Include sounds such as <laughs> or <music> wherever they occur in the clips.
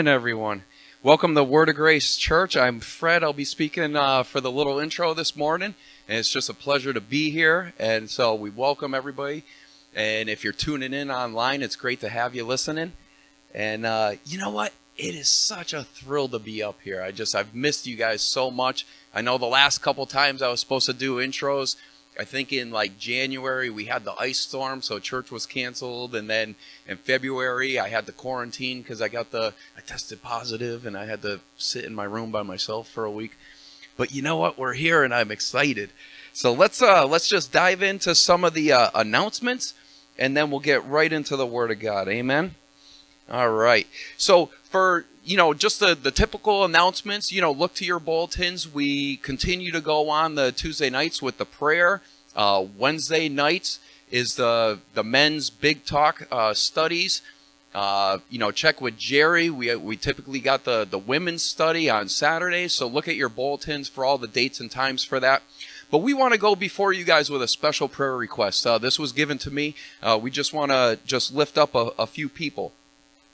morning, everyone. Welcome to Word of Grace Church. I'm Fred. I'll be speaking uh, for the little intro this morning, and it's just a pleasure to be here. And so we welcome everybody. And if you're tuning in online, it's great to have you listening. And uh, you know what? It is such a thrill to be up here. I just I've missed you guys so much. I know the last couple times I was supposed to do intros. I think in like January we had the ice storm, so church was canceled, and then in February I had to quarantine because I got the I tested positive and I had to sit in my room by myself for a week. But you know what? We're here and I'm excited. So let's uh let's just dive into some of the uh, announcements, and then we'll get right into the Word of God. Amen. All right. So for you know just the the typical announcements, you know, look to your bulletins. We continue to go on the Tuesday nights with the prayer. Uh, Wednesday nights is the the men's big talk uh, studies. Uh, you know, check with Jerry. We we typically got the the women's study on Saturdays, so look at your bulletins for all the dates and times for that. But we want to go before you guys with a special prayer request. Uh, this was given to me. Uh, we just want to just lift up a, a few people.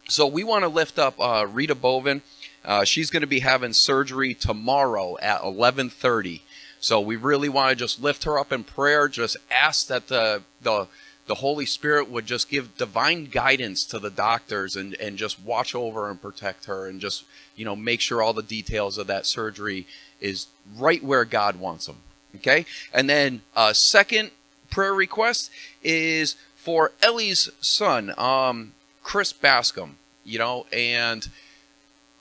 So we want to lift up uh, Rita Bovin. Uh, she's going to be having surgery tomorrow at 11:30. So we really want to just lift her up in prayer. Just ask that the the the Holy Spirit would just give divine guidance to the doctors and and just watch over and protect her and just you know make sure all the details of that surgery is right where God wants them. Okay, and then uh, second prayer request is for Ellie's son, um, Chris Bascom. You know, and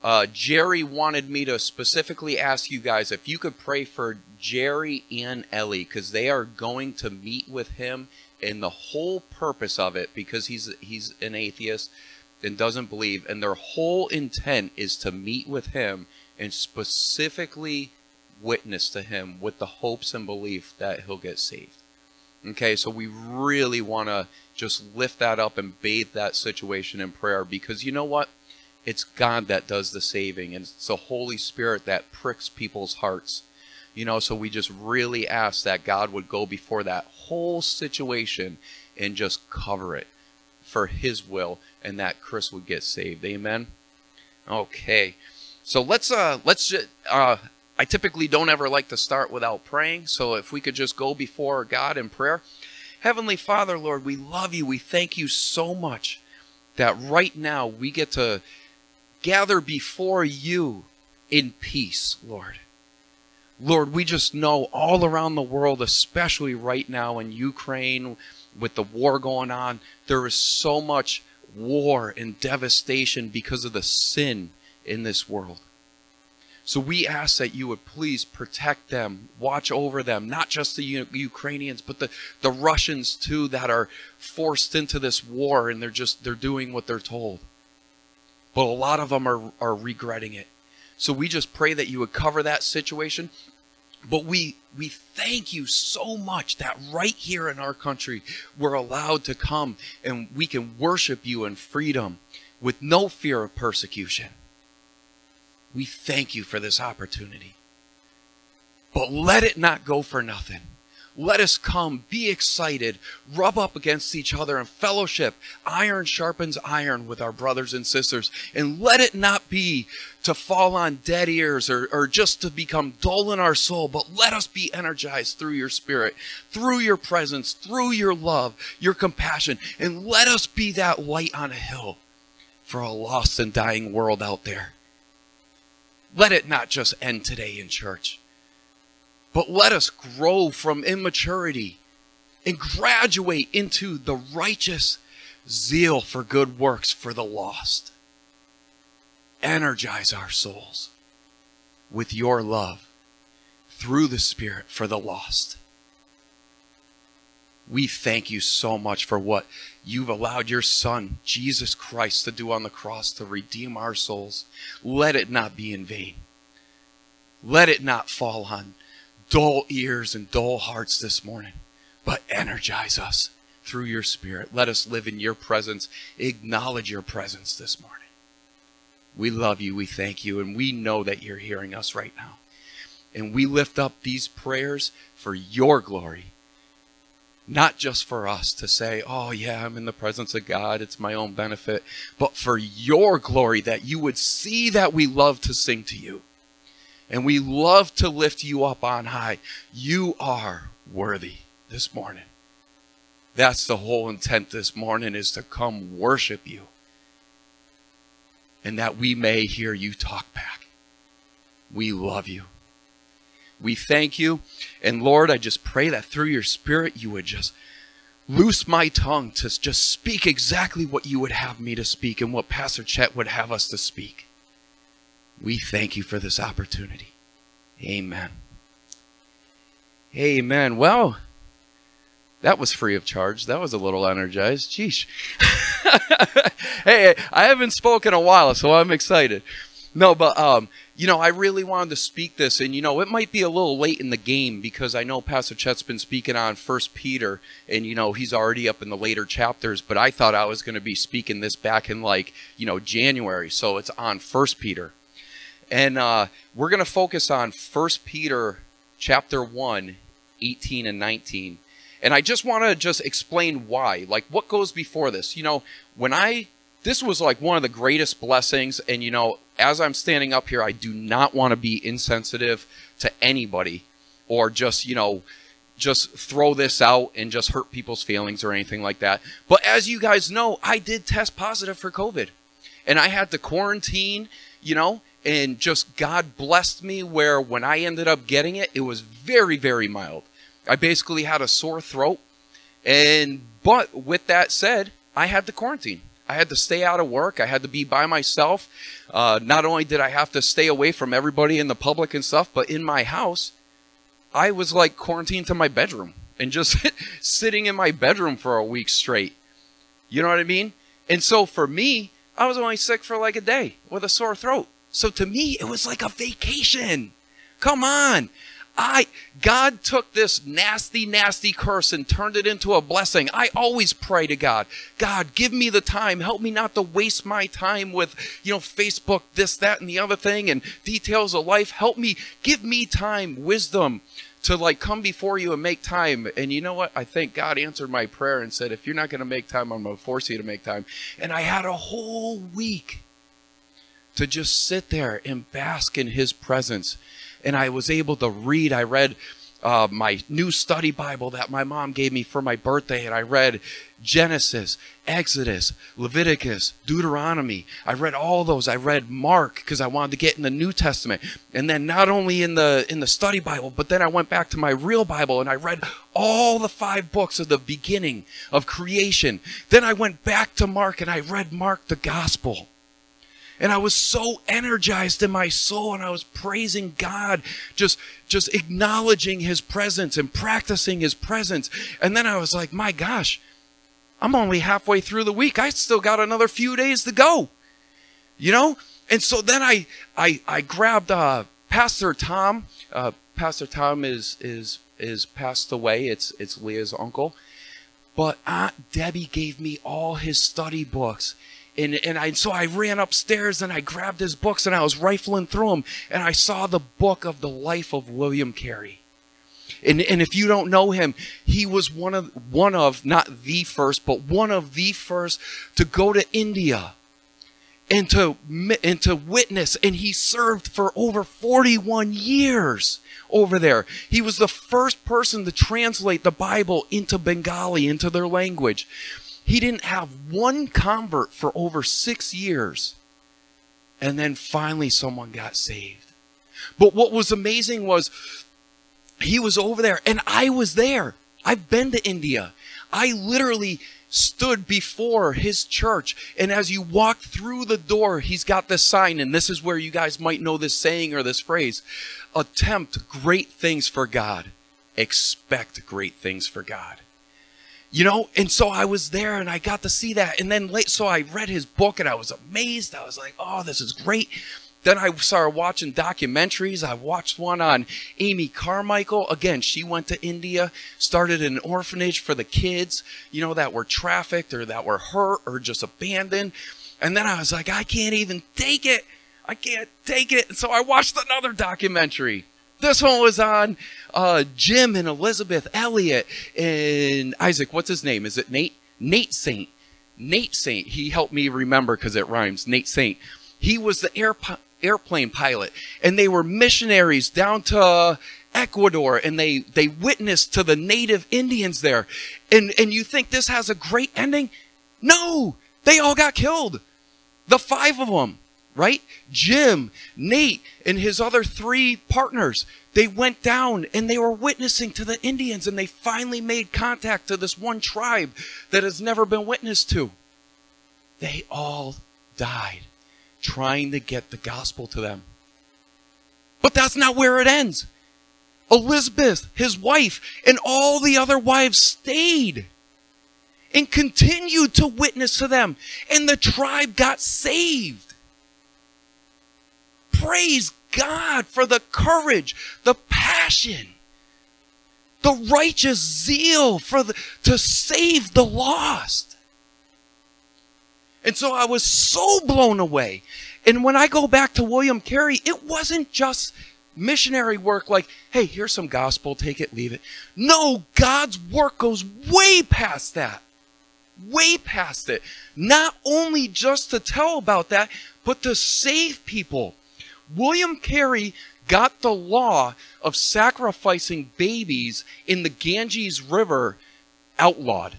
uh, Jerry wanted me to specifically ask you guys if you could pray for Jerry and Ellie because they are going to meet with him, and the whole purpose of it because he's he's an atheist and doesn't believe, and their whole intent is to meet with him and specifically witness to him with the hopes and belief that he'll get saved. Okay, so we really want to just lift that up and bathe that situation in prayer because you know what? It's God that does the saving, and it's the Holy Spirit that pricks people's hearts. You know, so we just really ask that God would go before that whole situation and just cover it for His will, and that Chris would get saved. Amen. Okay, so let's uh let's just uh I typically don't ever like to start without praying. So if we could just go before God in prayer. Heavenly Father, Lord, we love you. We thank you so much that right now we get to gather before you in peace, Lord. Lord, we just know all around the world, especially right now in Ukraine with the war going on, there is so much war and devastation because of the sin in this world. So we ask that you would please protect them, watch over them, not just the Ukrainians, but the, the Russians too that are forced into this war and they're just they're doing what they're told. But a lot of them are, are regretting it. So we just pray that you would cover that situation. But we we thank you so much that right here in our country we're allowed to come and we can worship you in freedom with no fear of persecution. We thank you for this opportunity. But let it not go for nothing. Let us come, be excited, rub up against each other in fellowship. Iron sharpens iron with our brothers and sisters. And let it not be to fall on dead ears or, or just to become dull in our soul, but let us be energized through your spirit, through your presence, through your love, your compassion. And let us be that light on a hill for a lost and dying world out there. Let it not just end today in church, but let us grow from immaturity and graduate into the righteous zeal for good works for the lost. Energize our souls with your love through the Spirit for the lost. We thank you so much for what you've allowed your Son, Jesus Christ, to do on the cross to redeem our souls. Let it not be in vain. Let it not fall on dull ears and dull hearts this morning, but energize us through your Spirit. Let us live in your presence, acknowledge your presence this morning. We love you, we thank you, and we know that you're hearing us right now. And we lift up these prayers for your glory not just for us to say, oh, yeah, I'm in the presence of God, it's my own benefit, but for your glory, that you would see that we love to sing to you. And we love to lift you up on high. You are worthy this morning. That's the whole intent this morning is to come worship you. And that we may hear you talk back. We love you. We thank you. And Lord, I just pray that through your spirit, you would just loose my tongue to just speak exactly what you would have me to speak and what Pastor Chet would have us to speak. We thank you for this opportunity. Amen. Amen. Well, that was free of charge. That was a little energized. Sheesh. <laughs> hey, I haven't spoken a while, so I'm excited. No, but um, you know, I really wanted to speak this, and you know, it might be a little late in the game because I know Pastor Chet's been speaking on First Peter, and you know, he's already up in the later chapters. But I thought I was going to be speaking this back in like you know January, so it's on First Peter, and uh, we're going to focus on First Peter chapter 1, 18 and 19. And I just want to just explain why, like what goes before this. You know, when I this was like one of the greatest blessings, and you know, as I'm standing up here, I do not want to be insensitive to anybody or just, you know, just throw this out and just hurt people's feelings or anything like that. But as you guys know, I did test positive for COVID and I had to quarantine, you know, and just God blessed me where when I ended up getting it, it was very, very mild. I basically had a sore throat. And, but with that said, I had to quarantine. I had to stay out of work. I had to be by myself. Uh, not only did I have to stay away from everybody in the public and stuff, but in my house, I was like quarantined to my bedroom and just <laughs> sitting in my bedroom for a week straight. You know what I mean? And so for me, I was only sick for like a day with a sore throat. So to me, it was like a vacation. Come on. I God took this nasty, nasty curse and turned it into a blessing. I always pray to God, God, give me the time. Help me not to waste my time with, you know, Facebook, this, that, and the other thing, and details of life. Help me, give me time, wisdom to like come before you and make time. And you know what? I think God answered my prayer and said, if you're not going to make time, I'm going to force you to make time. And I had a whole week to just sit there and bask in his presence. And I was able to read. I read uh, my new study Bible that my mom gave me for my birthday, and I read Genesis, Exodus, Leviticus, Deuteronomy. I read all those. I read Mark because I wanted to get in the New Testament, and then not only in the in the study Bible, but then I went back to my real Bible and I read all the five books of the beginning of creation. Then I went back to Mark and I read Mark the Gospel. And I was so energized in my soul and I was praising God, just, just acknowledging his presence and practicing his presence. And then I was like, my gosh, I'm only halfway through the week. I still got another few days to go. You know? And so then I, I, I grabbed, uh, Pastor Tom. Uh, Pastor Tom is, is, is passed away. It's, it's Leah's uncle. But Aunt Debbie gave me all his study books and and I so I ran upstairs and I grabbed his books and I was rifling through them and I saw the book of the life of William Carey. And and if you don't know him, he was one of one of not the first, but one of the first to go to India and to and to witness and he served for over 41 years over there. He was the first person to translate the Bible into Bengali into their language. He didn't have one convert for over six years. And then finally someone got saved. But what was amazing was he was over there and I was there. I've been to India. I literally stood before his church. And as you walk through the door, he's got this sign. And this is where you guys might know this saying or this phrase attempt great things for God, expect great things for God you know and so i was there and i got to see that. And then late so i read his book and i was amazed. I was like oh this is great. Then i started watching documentaries. I watched one on amy carmichael. Again she went to india started an orphanage for the kids you know that were trafficked or that were hurt or just abandoned. And then i was like i can't even take it. I can't take it. And so i watched another documentary this one was on uh, Jim and Elizabeth Elliot and Isaac. What's his name? Is it Nate? Nate Saint. Nate Saint. He helped me remember because it rhymes. Nate Saint. He was the air, airplane pilot, and they were missionaries down to Ecuador, and they they witnessed to the native Indians there. And and you think this has a great ending? No, they all got killed. The five of them right? Jim, Nate, and his other three partners, they went down and they were witnessing to the Indians and they finally made contact to this one tribe that has never been witnessed to. They all died trying to get the gospel to them. But that's not where it ends. Elizabeth, his wife, and all the other wives stayed and continued to witness to them. And the tribe got saved. Praise God for the courage, the passion, the righteous zeal for the, to save the lost. And so I was so blown away. And when I go back to William Carey, it wasn't just missionary work like, hey, here's some gospel, take it, leave it. No, God's work goes way past that. Way past it. Not only just to tell about that, but to save people William Carey got the law of sacrificing babies in the Ganges River outlawed.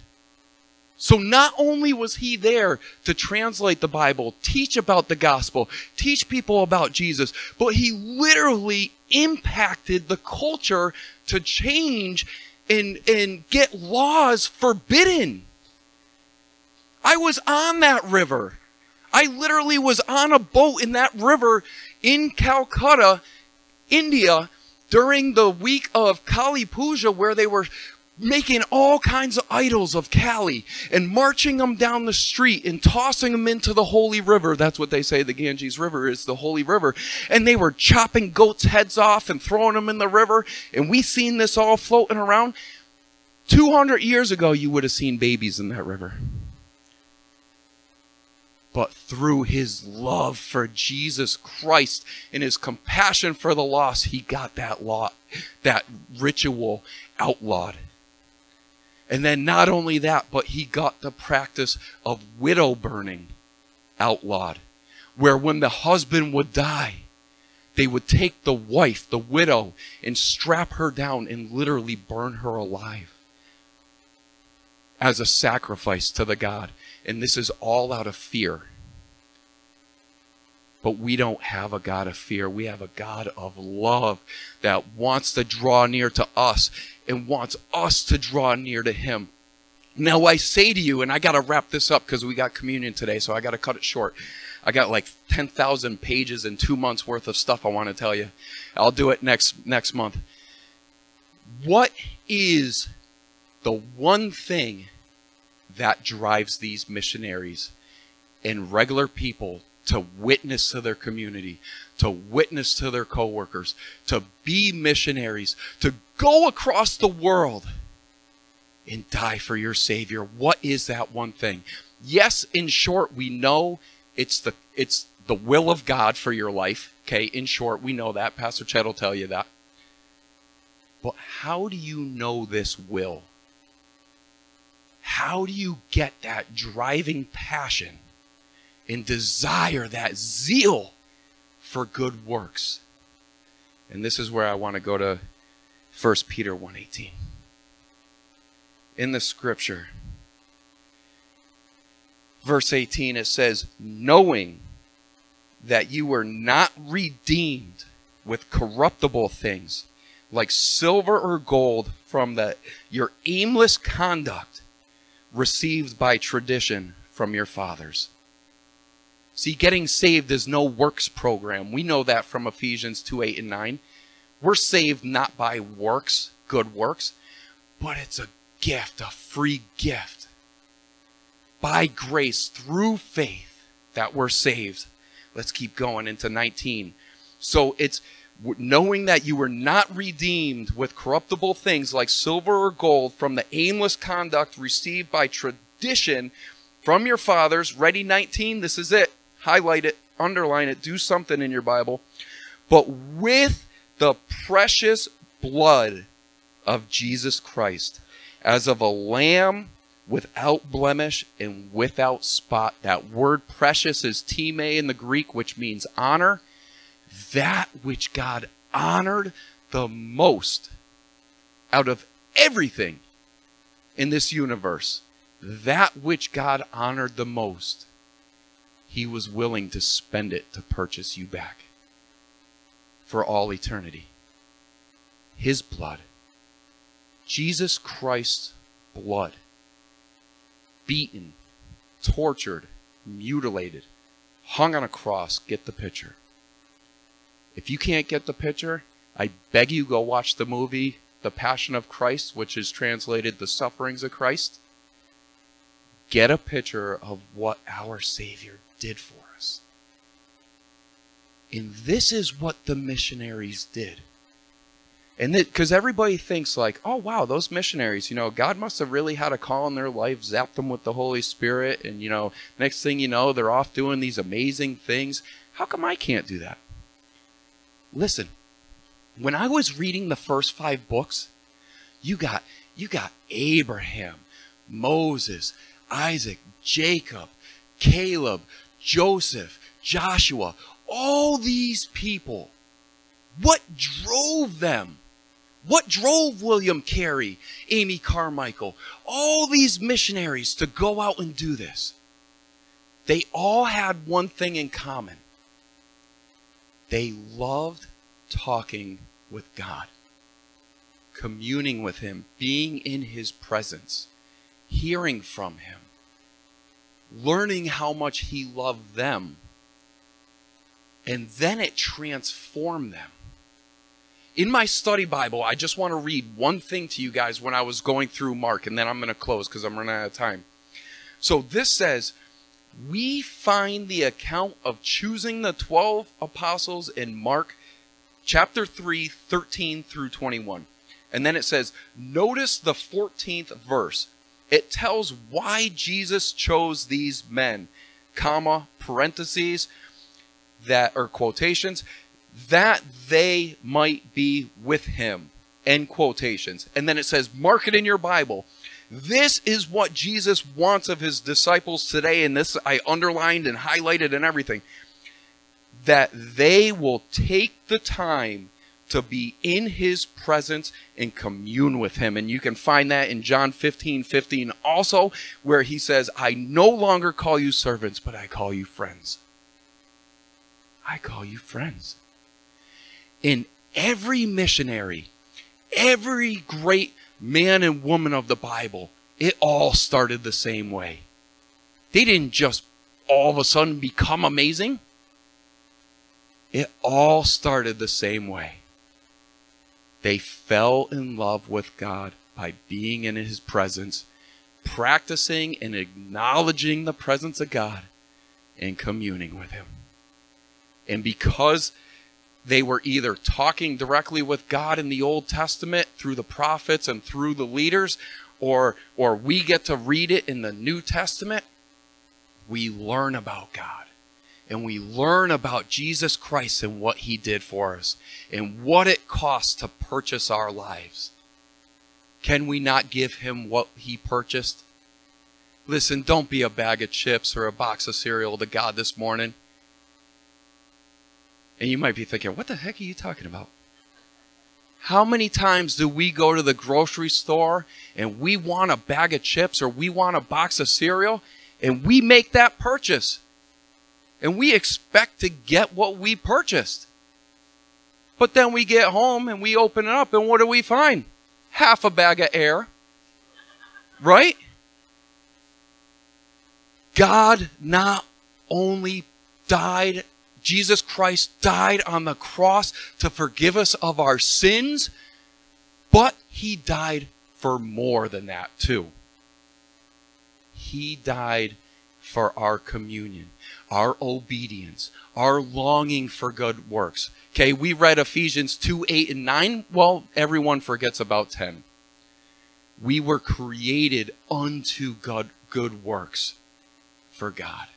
So not only was he there to translate the Bible, teach about the gospel, teach people about Jesus, but he literally impacted the culture to change and, and get laws forbidden. I was on that river. I literally was on a boat in that river in Calcutta, India, during the week of Kali Puja, where they were making all kinds of idols of Kali and marching them down the street and tossing them into the holy river. That's what they say the Ganges River is the holy river. And they were chopping goats' heads off and throwing them in the river. And we seen this all floating around. 200 years ago, you would have seen babies in that river. But through his love for Jesus Christ and his compassion for the lost, he got that law, that ritual outlawed. And then not only that, but he got the practice of widow burning outlawed, where when the husband would die, they would take the wife, the widow, and strap her down and literally burn her alive as a sacrifice to the God. And this is all out of fear. But we don't have a God of fear. We have a God of love that wants to draw near to us and wants us to draw near to Him. Now, I say to you, and I got to wrap this up because we got communion today, so I got to cut it short. I got like 10,000 pages and two months worth of stuff I want to tell you. I'll do it next next month. What is the one thing that drives these missionaries and regular people to witness to their community, to witness to their coworkers, to be missionaries, to go across the world and die for your Savior. What is that one thing? Yes, in short, we know it's the it's the will of God for your life. Okay, in short, we know that. Pastor Chet will tell you that. But how do you know this will? How do you get that driving passion and desire, that zeal for good works? And this is where I want to go to 1 Peter 1:18. In the scripture, verse 18 it says, "Knowing that you were not redeemed with corruptible things like silver or gold from the your aimless conduct received by tradition from your fathers." See, getting saved is no works program. We know that from Ephesians 2 8 and 9. We're saved not by works, good works, but it's a gift, a free gift. By grace, through faith, that we're saved. Let's keep going into 19. So it's knowing that you were not redeemed with corruptible things like silver or gold from the aimless conduct received by tradition from your fathers. Ready 19? This is it highlight it, underline it, do something in your Bible. But with the precious blood of Jesus Christ, as of a lamb without blemish and without spot. That word precious is time in the Greek, which means honor. That which God honored the most out of everything in this universe, that which God honored the most he was willing to spend it to purchase you back for all eternity. His blood, Jesus Christ's blood, beaten, tortured, mutilated, hung on a cross. Get the picture. If you can't get the picture, I beg you go watch the movie The Passion of Christ, which is translated The Sufferings of Christ. Get a picture of what our Savior did for us. And this is what the missionaries did. And because everybody thinks like, oh wow, those missionaries, you know, God must have really had a call in their life, zapped them with the Holy Spirit, and you know, next thing you know, they're off doing these amazing things. How come I can't do that? Listen, when I was reading the first five books, you got you got Abraham, Moses, Isaac, Jacob, Caleb, Joseph, Joshua, all these people. What drove them? What drove William Carey, Amy Carmichael, all these missionaries to go out and do this? They all had one thing in common. They loved talking with God, communing with Him, being in His presence, hearing from Him learning how much he loved them. And then it transformed them. in my study Bible, I just want to read one thing to you guys when I was going through Mark, and then I'm going to close because I'm running out of time. So this says, we find the account of choosing the 12 apostles in Mark chapter 3, 13 through 21. And then it says, notice the 14th verse. It tells why Jesus chose these men, comma, parentheses, that are quotations, that they might be with him. End quotations. And then it says, mark it in your Bible. This is what Jesus wants of his disciples today, and this I underlined and highlighted and everything. That they will take the time to be in his presence and commune with him. And you can find that in John 15 15 also, where he says, I no longer call you servants, but I call you friends. I call you friends. In every missionary, every great man and woman of the Bible, it all started the same way. They didn't just all of a sudden become amazing. It all started the same way. They fell in love with God by being in His presence, practicing and acknowledging the presence of God, and communing with Him. And because they were either talking directly with God in the Old Testament through the prophets and through the leaders, or, or we get to read it in the New Testament, we learn about God. And we learn about Jesus Christ and what he did for us and what it costs to purchase our lives. Can we not give him what he purchased? Listen, don't be a bag of chips or a box of cereal to God this morning. And you might be thinking, what the heck are you talking about? How many times do we go to the grocery store and we want a bag of chips or we want a box of cereal and we make that purchase? And we expect to get what we purchased. But then we get home and we open it up and what do we find? Half a bag of air. Right? God not only died Jesus Christ died on the cross to forgive us of our sins, but he died for more than that, too. He died for our communion, our obedience, our longing for good works. Okay, we read Ephesians 2 8 and 9. Well, everyone forgets about 10. We were created unto God, good works for God.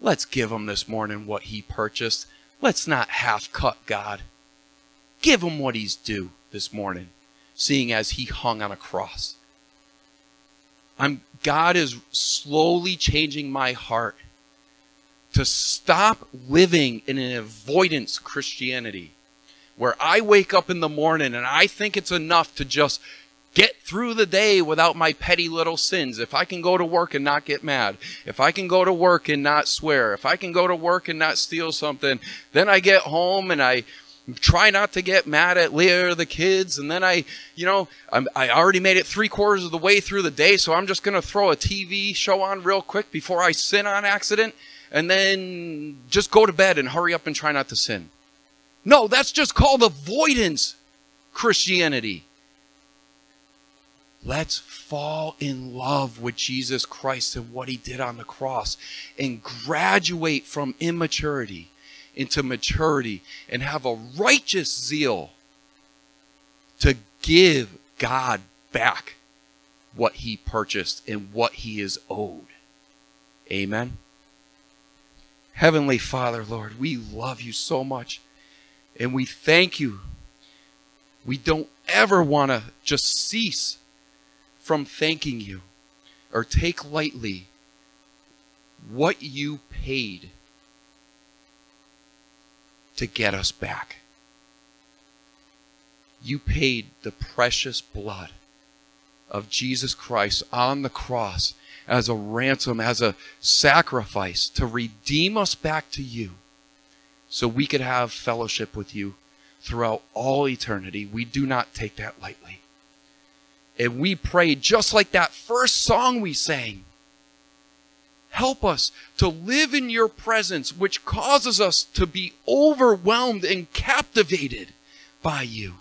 Let's give him this morning what he purchased. Let's not half cut God. Give him what he's due this morning, seeing as he hung on a cross. I'm God is slowly changing my heart to stop living in an avoidance Christianity where I wake up in the morning and I think it's enough to just get through the day without my petty little sins, if I can go to work and not get mad, if I can go to work and not swear, if I can go to work and not steal something, then I get home and I try not to get mad at Leah or the kids, and then I, you know, I'm, i already made it three quarters of the way through the day, so I'm just going to throw a TV show on real quick before I sin on accident, and then just go to bed and hurry up and try not to sin. No, that's just called avoidance Christianity. Let's fall in love with Jesus Christ and what he did on the cross and graduate from immaturity into maturity and have a righteous zeal to give God back what he purchased and what he is owed. Amen. Heavenly Father, Lord, we love you so much and we thank you. We don't ever want to just cease from thanking you or take lightly what you paid to get us back. You paid the precious blood of Jesus Christ on the cross as a ransom, as a sacrifice to redeem us back to you so we could have fellowship with you throughout all eternity. We do not take that lightly. And we prayed just like that first song we sang. Help us to live in your presence, which causes us to be overwhelmed and captivated by you.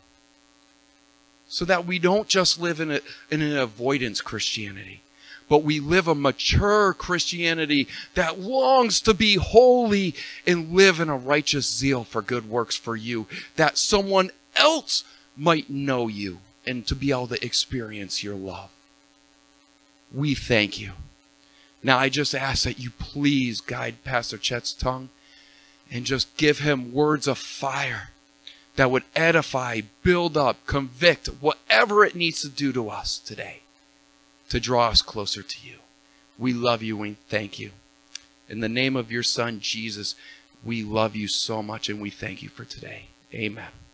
So that we don't just live in, a, in an avoidance Christianity, but we live a mature Christianity that longs to be holy and live in a righteous zeal for good works for you, that someone else might know you and to be able to experience your love. We thank you. Now, I just ask that you please guide Pastor Chet's tongue and just give him words of fire that would edify, build up, convict, whatever it needs to do to us today to draw us closer to you. We love you and thank you. In the name of your Son, Jesus, we love you so much and we thank you for today. Amen.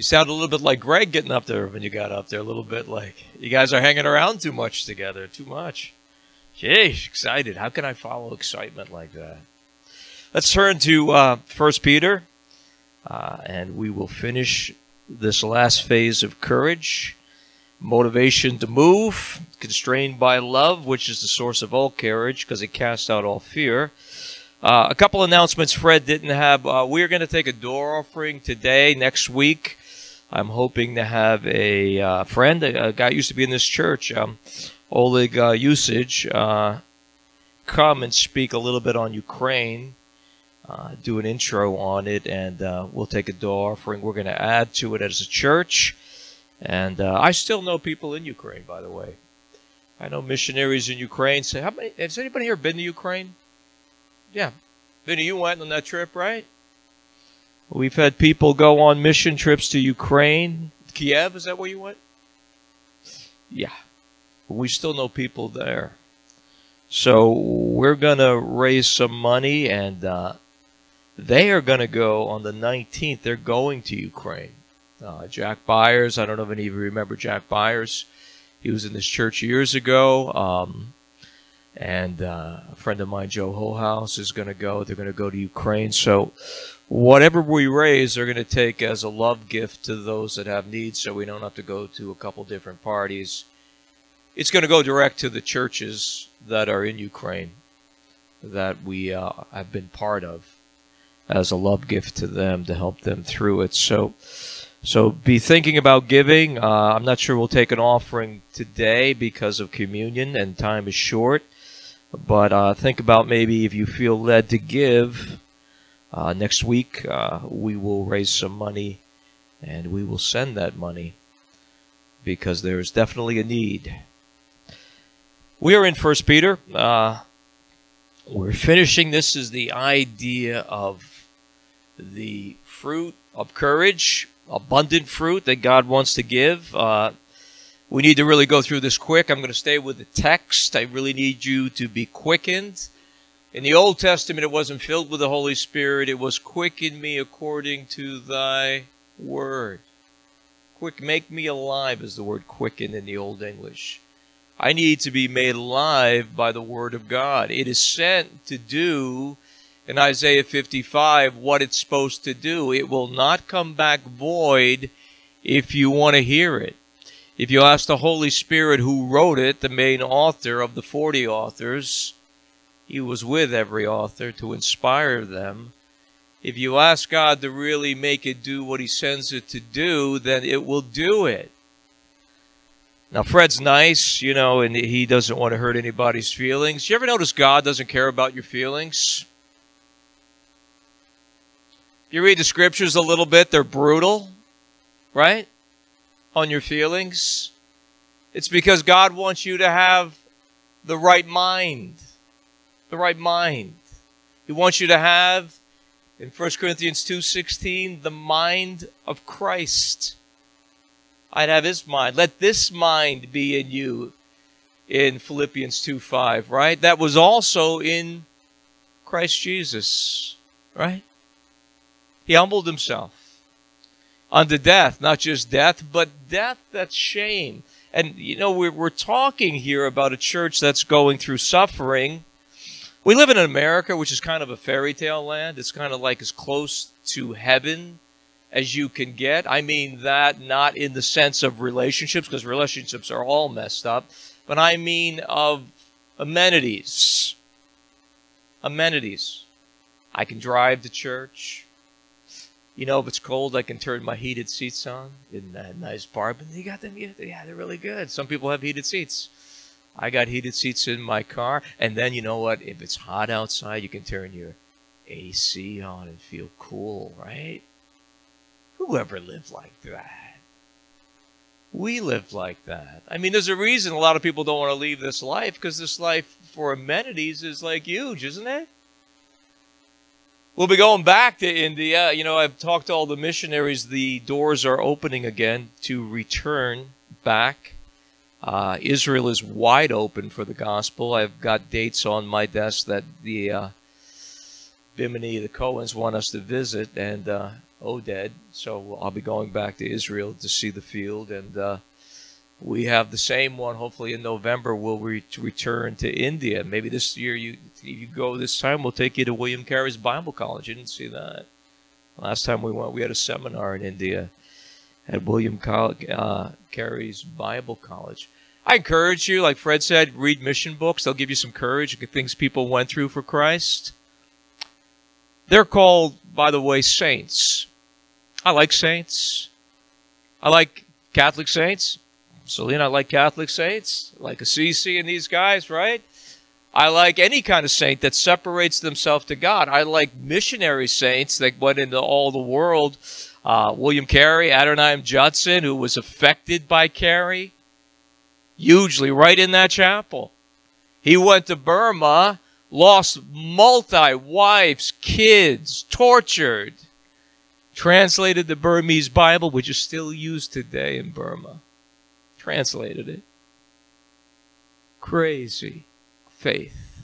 You sound a little bit like Greg getting up there when you got up there. A little bit like you guys are hanging around too much together. Too much. Jeez, excited. How can I follow excitement like that? Let's turn to uh, First Peter, uh, and we will finish this last phase of courage, motivation to move, constrained by love, which is the source of all courage, because it casts out all fear. Uh, a couple announcements Fred didn't have. Uh, we're going to take a door offering today, next week. I'm hoping to have a uh, friend, a, a, guy used to be in this church, um, Oleg uh, Usage, uh, come and speak a little bit on Ukraine, uh, do an intro on it, and uh, we'll take a door offering. We're going to add to it as a church. And uh, I still know people in Ukraine, by the way. I know missionaries in Ukraine. Say, how many? Has anybody here been to Ukraine? Yeah, Vinny, you went on that trip, right? We've had people go on mission trips to Ukraine. Kiev, is that where you went? Yeah. We still know people there. So we're going to raise some money, and uh, they are going to go on the 19th. They're going to Ukraine. Uh, Jack Byers, I don't know if any of you remember Jack Byers. He was in this church years ago. Um, and uh, a friend of mine, Joe Holhouse, is going to go. They're going to go to Ukraine. So whatever we raise, they're going to take as a love gift to those that have needs so we don't have to go to a couple different parties. It's going to go direct to the churches that are in Ukraine that we uh, have been part of as a love gift to them to help them through it. So, so be thinking about giving. Uh, I'm not sure we'll take an offering today because of communion and time is short. But uh, think about maybe if you feel led to give, uh, next week, uh, we will raise some money and we will send that money because there is definitely a need. We are in First Peter. Uh, we're finishing. This is the idea of the fruit of courage, abundant fruit that God wants to give. Uh, we need to really go through this quick. I'm going to stay with the text. I really need you to be quickened in the Old Testament, it wasn't filled with the Holy Spirit. It was quicken me according to thy word. Quick, make me alive is the word quicken in the Old English. I need to be made alive by the word of God. It is sent to do in Isaiah 55 what it's supposed to do. It will not come back void if you want to hear it. If you ask the Holy Spirit who wrote it, the main author of the 40 authors, he was with every author to inspire them. If you ask God to really make it do what He sends it to do, then it will do it. Now, Fred's nice, you know, and he doesn't want to hurt anybody's feelings. You ever notice God doesn't care about your feelings? You read the scriptures a little bit, they're brutal, right? On your feelings. It's because God wants you to have the right mind the right mind. He wants you to have, in 1 Corinthians 2.16, the mind of Christ. I'd have his mind. Let this mind be in you. in Philippians 2.5, right? That was also in Christ Jesus, right? He humbled himself unto death, not just death, but death that's shame. And, you know, we're, we're talking here about a church that's going through suffering. We live in America, which is kind of a fairy tale land. It's kind of like as close to heaven as you can get. I mean that not in the sense of relationships, because relationships are all messed up, but I mean of amenities. Amenities. I can drive to church. You know, if it's cold, I can turn my heated seats on in that nice bar. But you got them, yeah, they're really good. Some people have heated seats. I got heated seats in my car. And then, you know what? If it's hot outside, you can turn your AC on and feel cool, right? Whoever lived like that? We lived like that. I mean, there's a reason a lot of people don't want to leave this life because this life for amenities is like huge, isn't it? We'll be going back to India. You know, I've talked to all the missionaries. The doors are opening again to return back. Uh, Israel is wide open for the gospel. I've got dates on my desk that the uh, Bimini, the Cohens, want us to visit, and uh, Oded. So I'll be going back to Israel to see the field, and uh, we have the same one. Hopefully in November we'll re- return to India. Maybe this year you if you go this time we'll take you to William Carey's Bible College. You didn't see that. Last time we went, we had a seminar in India at William Col- uh, Carey's Bible College. I encourage you, like Fred said, read mission books. They'll give you some courage, and things people went through for Christ. They're called, by the way, saints. I like saints. I like Catholic saints. Selena, I like Catholic saints, I like Assisi and these guys, right? I like any kind of saint that separates themselves to God. I like missionary saints that went into all the world. Uh, William Carey, Adoniram Judson, who was affected by Carey, hugely, right in that chapel. He went to Burma, lost multi wives, kids, tortured, translated the Burmese Bible, which is still used today in Burma translated it. Crazy faith.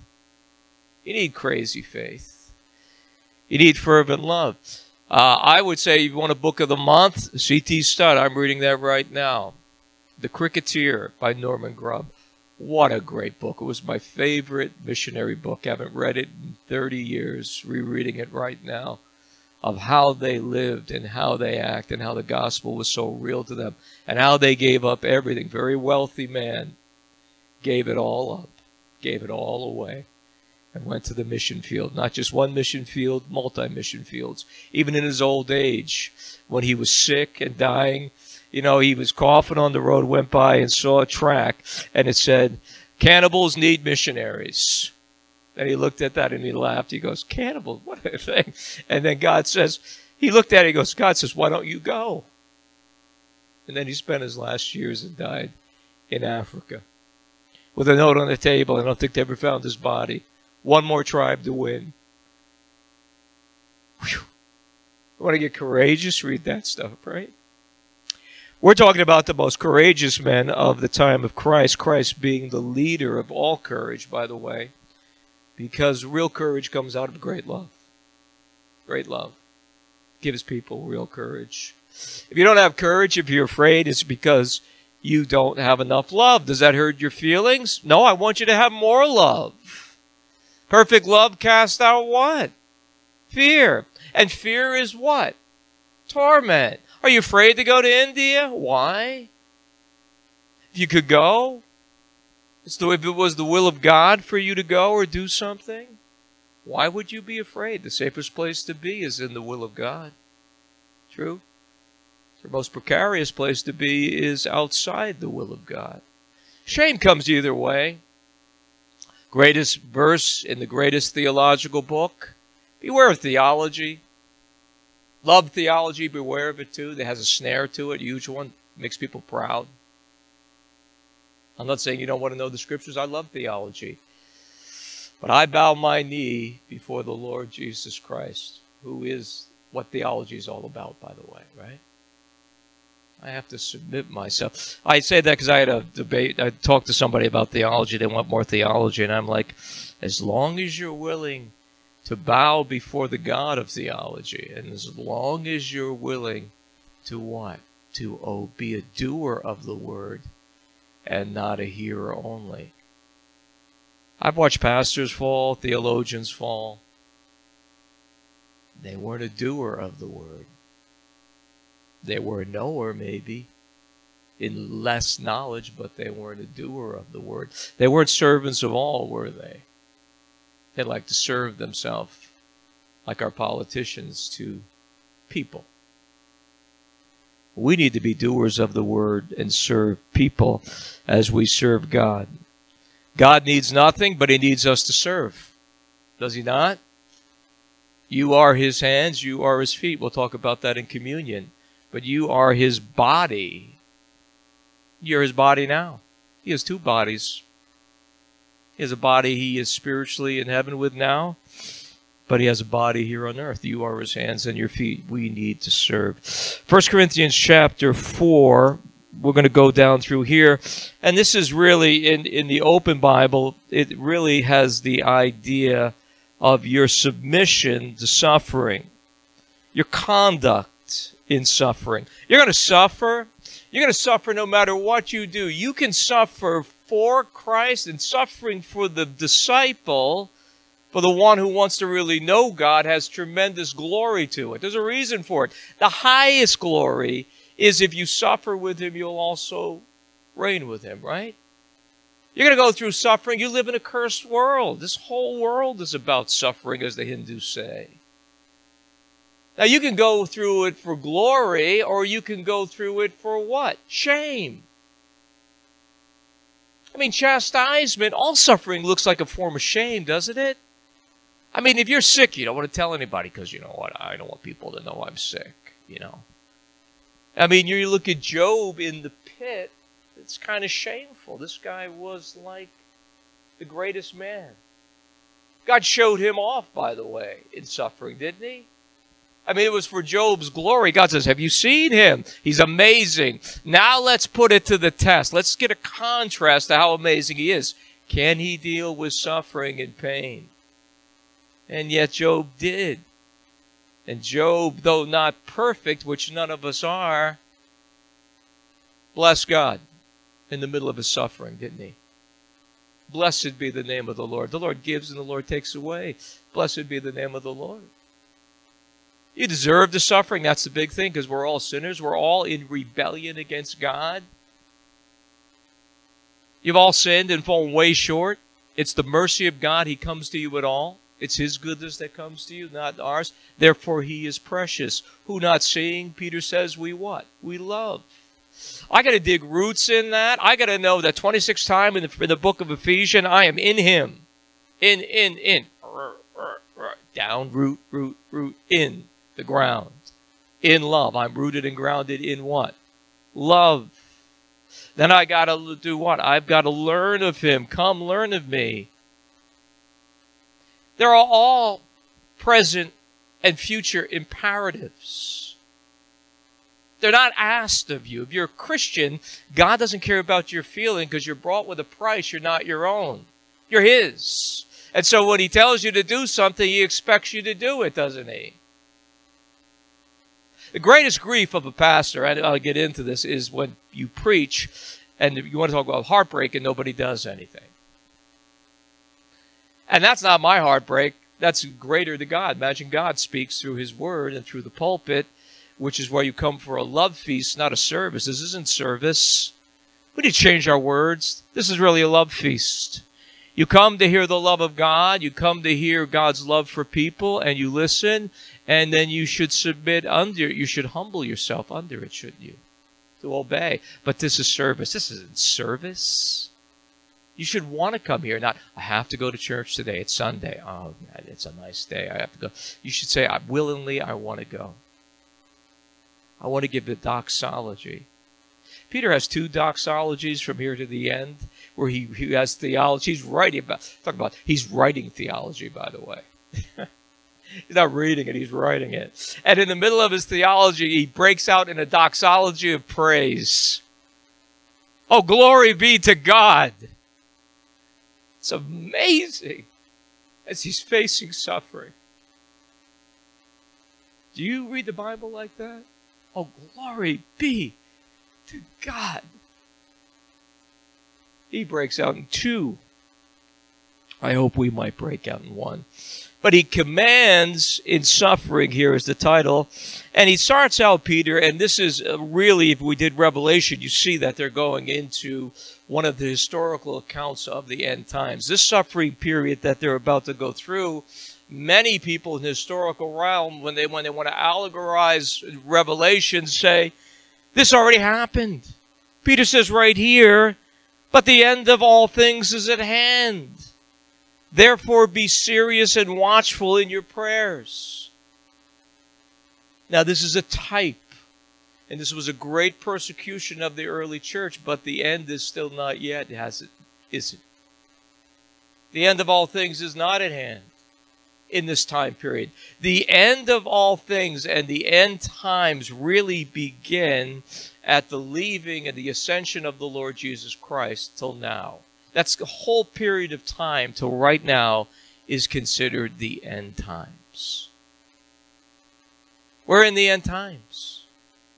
You need crazy faith. You need fervent love. Uh, I would say you want a book of the month, C.T. Studd. I'm reading that right now. The Cricketer by Norman Grubb. What a great book. It was my favorite missionary book. I haven't read it in 30 years, rereading it right now of how they lived and how they act and how the gospel was so real to them and how they gave up everything. Very wealthy man gave it all up, gave it all away, and went to the mission field. Not just one mission field, multi mission fields. Even in his old age, when he was sick and dying, you know, he was coughing on the road, went by and saw a track, and it said, Cannibals need missionaries. And he looked at that and he laughed. He goes, Cannibal, what a thing. And then God says, he looked at it, he goes, God says, why don't you go? And then he spent his last years and died in Africa with a note on the table. I don't think they ever found his body. One more tribe to win. Whew. Want to get courageous? Read that stuff, right? We're talking about the most courageous men of the time of Christ, Christ being the leader of all courage, by the way because real courage comes out of great love. Great love gives people real courage. If you don't have courage, if you're afraid, it's because you don't have enough love. Does that hurt your feelings? No, I want you to have more love. Perfect love casts out what? Fear. And fear is what? Torment. Are you afraid to go to India? Why? If you could go, so if it was the will of God for you to go or do something, why would you be afraid? The safest place to be is in the will of God. True? The most precarious place to be is outside the will of God. Shame comes either way. Greatest verse in the greatest theological book. Beware of theology. Love theology, beware of it too. It has a snare to it, huge one, makes people proud. I'm not saying you don't want to know the scriptures. I love theology. But I bow my knee before the Lord Jesus Christ, who is what theology is all about, by the way, right? I have to submit myself. I say that because I had a debate. I talked to somebody about theology. They want more theology, and I'm like, as long as you're willing to bow before the God of theology, and as long as you're willing to what? To oh, be a doer of the word and not a hearer only. I've watched pastors fall, theologians fall. They weren't a doer of the word. They were a knower, maybe, in less knowledge, but they weren't a doer of the word. They weren't servants of all, were they? They like to serve themselves, like our politicians, to people. We need to be doers of the word and serve people as we serve God. God needs nothing, but He needs us to serve. Does He not? You are His hands, you are His feet. We'll talk about that in communion. But you are His body. You're His body now. He has two bodies. He has a body He is spiritually in heaven with now, but He has a body here on earth. You are His hands and your feet. We need to serve. 1 Corinthians chapter 4, we're going to go down through here. And this is really, in, in the open Bible, it really has the idea of your submission to suffering, your conduct in suffering. You're going to suffer. You're going to suffer no matter what you do. You can suffer for Christ and suffering for the disciple, for the one who wants to really know God, has tremendous glory to it. There's a reason for it. The highest glory is if you suffer with him, you'll also reign with him, right? You're going to go through suffering. You live in a cursed world. This whole world is about suffering, as the Hindus say. Now, you can go through it for glory, or you can go through it for what? Shame. I mean, chastisement, all suffering looks like a form of shame, doesn't it? I mean, if you're sick, you don't want to tell anybody because you know what? I don't want people to know I'm sick, you know. I mean, you look at Job in the pit, it's kind of shameful. This guy was like the greatest man. God showed him off, by the way, in suffering, didn't he? I mean, it was for Job's glory. God says, Have you seen him? He's amazing. Now let's put it to the test. Let's get a contrast to how amazing he is. Can he deal with suffering and pain? And yet Job did. And Job, though not perfect, which none of us are, blessed God in the middle of his suffering, didn't he? Blessed be the name of the Lord. The Lord gives and the Lord takes away. Blessed be the name of the Lord. You deserve the suffering. That's the big thing because we're all sinners. We're all in rebellion against God. You've all sinned and fallen way short. It's the mercy of God. He comes to you at all. It's His goodness that comes to you, not ours. Therefore, He is precious. Who not seeing, Peter says, we what? We love. I got to dig roots in that. I got to know that 26 times in the, in the book of Ephesians, I am in Him. In, in, in. Down, root, root, root, in the ground. In love. I'm rooted and grounded in what? Love. Then I got to do what? I've got to learn of Him. Come learn of me. There are all present and future imperatives. They're not asked of you. If you're a Christian, God doesn't care about your feeling because you're bought with a price. You're not your own. You're His. And so when He tells you to do something, He expects you to do it, doesn't He? The greatest grief of a pastor, and I'll get into this, is when you preach and you want to talk about heartbreak and nobody does anything. And that's not my heartbreak. That's greater to God. Imagine God speaks through His Word and through the pulpit, which is where you come for a love feast, not a service. This isn't service. We need to change our words. This is really a love feast. You come to hear the love of God, you come to hear God's love for people, and you listen, and then you should submit under. You should humble yourself under it, shouldn't you? To obey. But this is service. This isn't service. You should want to come here, not, I have to go to church today. It's Sunday. Oh, man, it's a nice day. I have to go. You should say, I willingly, I want to go. I want to give the doxology. Peter has two doxologies from here to the end where he, he has theology. He's writing about, talk about, he's writing theology, by the way. <laughs> He's not reading it, he's writing it. And in the middle of his theology, he breaks out in a doxology of praise. Oh, glory be to God. It's amazing as he's facing suffering. Do you read the Bible like that? Oh, glory be to God. He breaks out in two. I hope we might break out in one. But he commands in suffering, here is the title. And he starts out, Peter, and this is uh, really, if we did Revelation, you see that they're going into one of the historical accounts of the end times. This suffering period that they're about to go through, many people in the historical realm, when they when they want to allegorize Revelation, say, this already happened. Peter says right here, but the end of all things is at hand. Therefore, be serious and watchful in your prayers. Now, this is a type, and this was a great persecution of the early church, but the end is still not yet, has it? Is it? The end of all things is not at hand in this time period. The end of all things and the end times really begin at the leaving and the ascension of the Lord Jesus Christ till now. That's the whole period of time till right now is considered the end times. We're in the end times.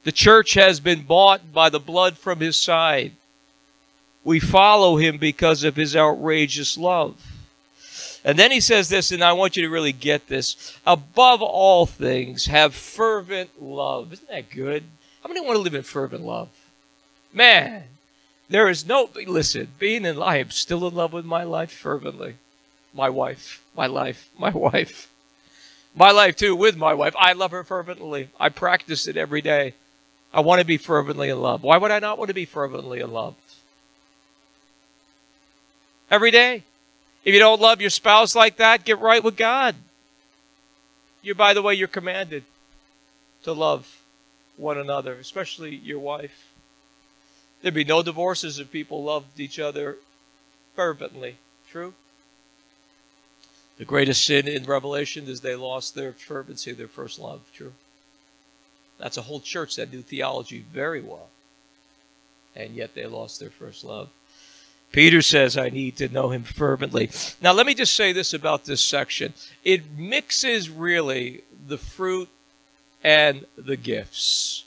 The church has been bought by the blood from his side. We follow him because of his outrageous love. And then he says this, and I want you to really get this. Above all things, have fervent love. Isn't that good? How many want to live in fervent love? Man, there is no, listen, being in I am still in love with my life fervently. My wife, my life, my <laughs> wife. My life too with my wife. I love her fervently. I practice it every day. I want to be fervently in love. Why would I not want to be fervently in love? Every day. If you don't love your spouse like that, get right with God. You, by the way, you're commanded to love one another, especially your wife. There'd be no divorces if people loved each other fervently. True? The greatest sin in Revelation is they lost their fervency, their first love. True? That's a whole church that knew theology very well. And yet they lost their first love. Peter says, I need to know him fervently. Now, let me just say this about this section. It mixes really the fruit and the gifts.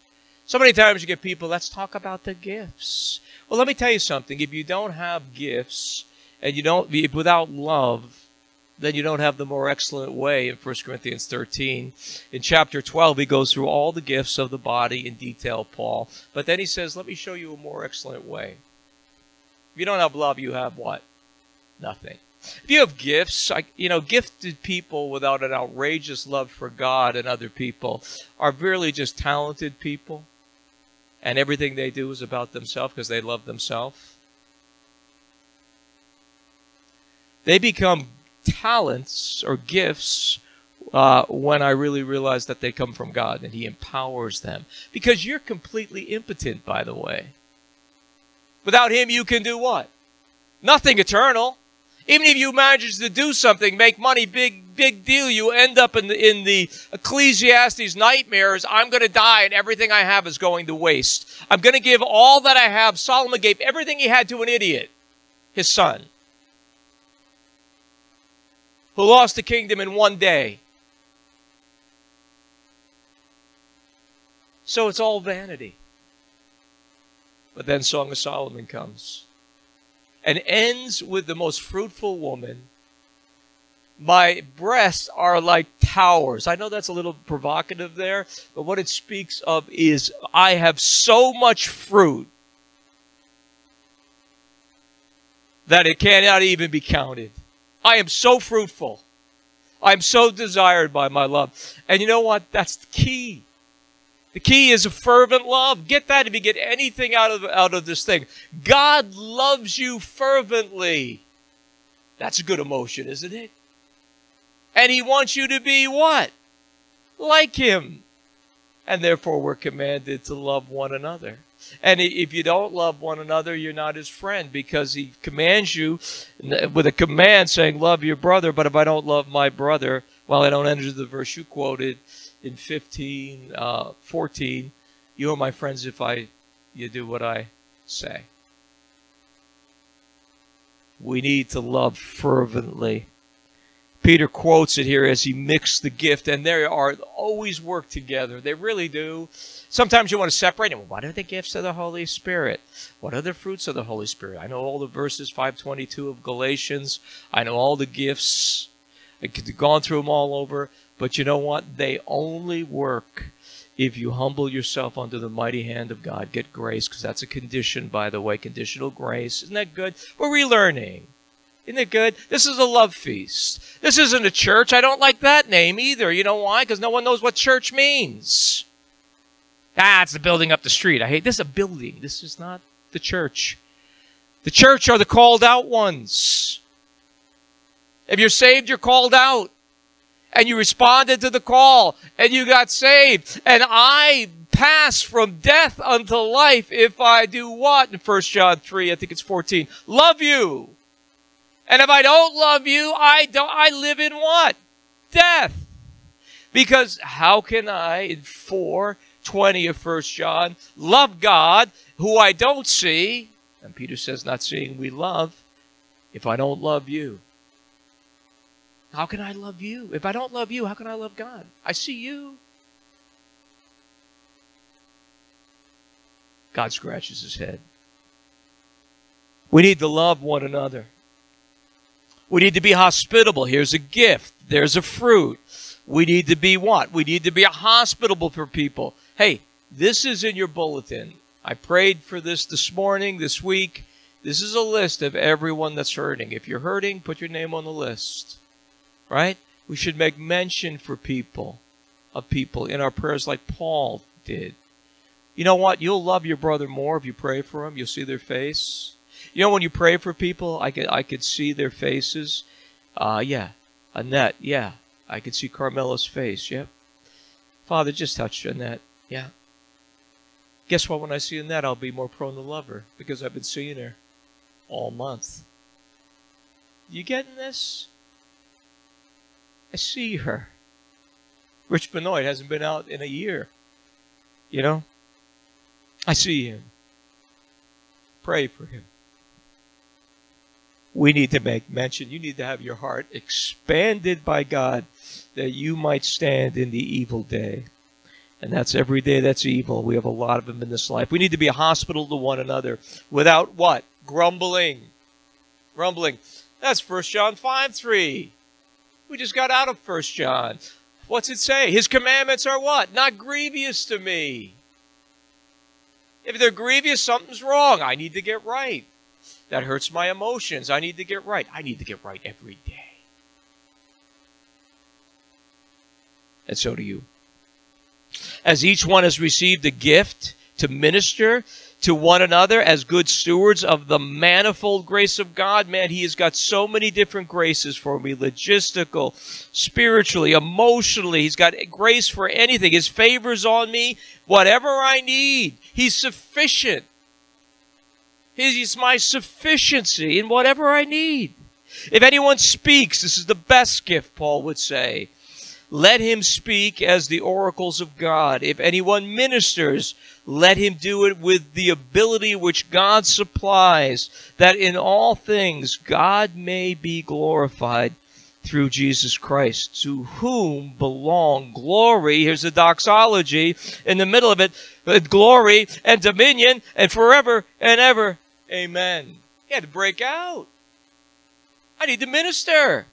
So many times you get people, let's talk about the gifts. Well, let me tell you something. If you don't have gifts and you don't, without love, then you don't have the more excellent way in 1 Corinthians 13. In chapter 12, he goes through all the gifts of the body in detail, Paul. But then he says, let me show you a more excellent way. If you don't have love, you have what? Nothing. If you have gifts, like, you know, gifted people without an outrageous love for God and other people are really just talented people. And everything they do is about themselves because they love themselves. They become talents or gifts uh, when I really realize that they come from God and He empowers them. Because you're completely impotent, by the way. Without him, you can do what? Nothing eternal. Even if you manage to do something, make money, big, big deal, you end up in the, in the Ecclesiastes nightmares. I'm going to die and everything I have is going to waste. I'm going to give all that I have. Solomon gave everything he had to an idiot, his son, who lost the kingdom in one day. So it's all vanity. But then Song of Solomon comes and ends with the most fruitful woman. My breasts are like towers. I know that's a little provocative there, but what it speaks of is I have so much fruit that it cannot even be counted. I am so fruitful. I'm so desired by my love. And you know what? That's the key. The key is a fervent love. Get that if you get anything out of, out of this thing. God loves you fervently. That's a good emotion, isn't it? And he wants you to be what? Like him. And therefore we're commanded to love one another. And if you don't love one another, you're not his friend because he commands you with a command saying, love your brother. But if I don't love my brother, well, I don't enter the verse you quoted in 15, uh, 14, you are my friends if I you do what I say. We need to love fervently. Peter quotes it here as he mixed the gift, and they are always work together. They really do. Sometimes you want to separate them. What are the gifts of the Holy Spirit? What are the fruits of the Holy Spirit? I know all the verses 522 of Galatians. I know all the gifts. I could have gone through them all over. But you know what? They only work if you humble yourself under the mighty hand of God. Get grace, because that's a condition, by the way, conditional grace. Isn't that good? We're relearning. Isn't it good? This is a love feast. This isn't a church. I don't like that name either. You know why? Because no one knows what church means. Ah, the building up the street. I hate this is a building. This is not the church. The church are the called out ones. If you're saved, you're called out. And you responded to the call and you got saved. And I pass from death unto life if I do what? In 1 John 3, I think it's 14. Love you. And if I don't love you, I don't I live in what? Death. Because how can I in 420 of 1 John love God who I don't see? And Peter says, not seeing we love, if I don't love you. How can I love you? If I don't love you, how can I love God? I see you. God scratches his head. We need to love one another. We need to be hospitable. Here's a gift. There's a fruit. We need to be what? We need to be hospitable for people. Hey, this is in your bulletin. I prayed for this this morning, this week. This is a list of everyone that's hurting. If you're hurting, put your name on the list. Right? We should make mention for people, of people in our prayers like Paul did. You know what? You'll love your brother more if you pray for him. You'll see their face. You know, when you pray for people, I could I could see their faces. Uh, yeah, Annette. Yeah, I could see Carmela's face. Yep. Father, just touch Annette. Yeah. Guess what? When I see Annette, I'll be more prone to love her because I've been seeing her all month. You getting this? I see her. Rich Benoit hasn't been out in a year. You know? I see him. Pray for him we need to make mention. You need to have your heart expanded by God that you might stand in the evil day. And that's every day that's evil. We have a lot of them in this life. We need to be a hospital to one another without what? Grumbling. Grumbling. That's 1 John 5 3. We just got out of 1 John. What's it say? His commandments are what? Not grievous to me. If they're grievous, something's wrong. I need to get right. That hurts my emotions. I need to get right. I need to get right every day. And so do you. As each one has received a gift to minister to one another as good stewards of the manifold grace of God. Man, He has got so many different graces for me logistical, spiritually, emotionally. He's got grace for anything. His favors on me, whatever I need. He's sufficient. He's my sufficiency in whatever I need. If anyone speaks, this is the best gift, Paul would say. Let him speak as the oracles of God. If anyone ministers, let him do it with the ability which God supplies, that in all things God may be glorified through Jesus Christ, to whom belong glory. Here's the doxology in the middle of it uh, glory and dominion and forever and ever. Amen. He had to break out. I need to minister.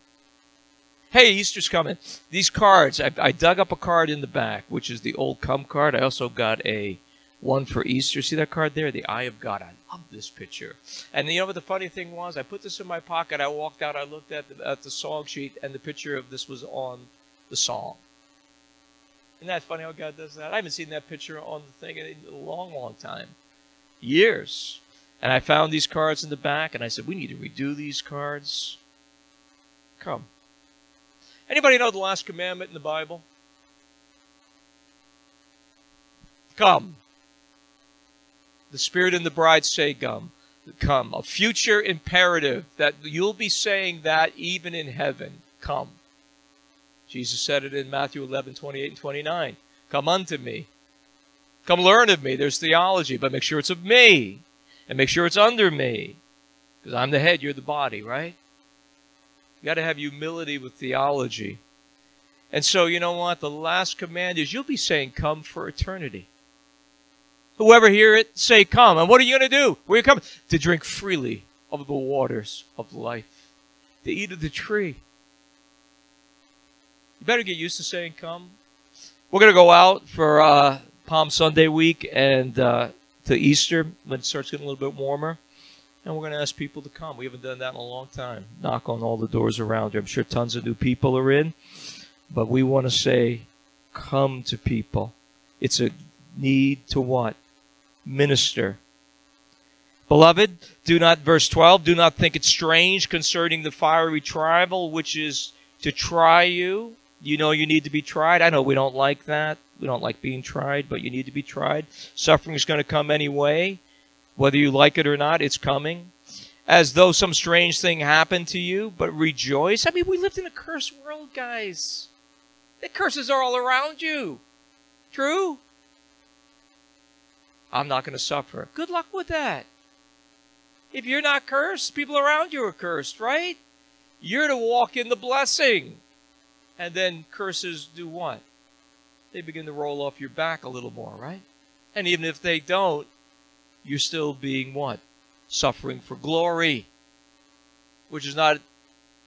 Hey, Easter's coming. These cards, I, I, dug up a card in the back, which is the old come card. I also got a one for Easter. See that card there? The Eye of God. I love this picture. And you know what the funny thing was? I put this in my pocket. I walked out. I looked at the, at the song sheet, and the picture of this was on the song. Isn't that funny how God does that? I haven't seen that picture on the thing in a long, long time. Years. And I found these cards in the back, and I said, we need to redo these cards. Come. Anybody know the last commandment in the Bible? Come. The Spirit and the bride say, come. Come. A future imperative that you'll be saying that even in heaven. Come. Jesus said it in Matthew 11, 28 and 29. Come unto me. Come learn of me. There's theology, but make sure it's of me. And make sure it's under me. Because I'm the head, you're the body, right? You got to have humility with theology. And so, you know what? The last command is you'll be saying, Come for eternity. Whoever hear it, say, Come. And what are you going to do? Where are you coming? To drink freely of the waters of life, to eat of the tree. You better get used to saying, Come. We're going to go out for uh, Palm Sunday week and uh, to Easter when it starts getting a little bit warmer. And we're going to ask people to come. We haven't done that in a long time. Knock on all the doors around you. I'm sure tons of new people are in. But we want to say, come to people. It's a need to what? Minister. Beloved, do not, verse 12, do not think it strange concerning the fiery trial which is to try you. You know you need to be tried. I know we don't like that. We don't like being tried, but you need to be tried. Suffering is going to come anyway. Whether you like it or not, it's coming. As though some strange thing happened to you, but rejoice. I mean, we lived in a cursed world, guys. The curses are all around you. True? I'm not going to suffer. Good luck with that. If you're not cursed, people around you are cursed, right? You're to walk in the blessing. And then curses do what? They begin to roll off your back a little more, right? And even if they don't, you're still being what? Suffering for glory, which is not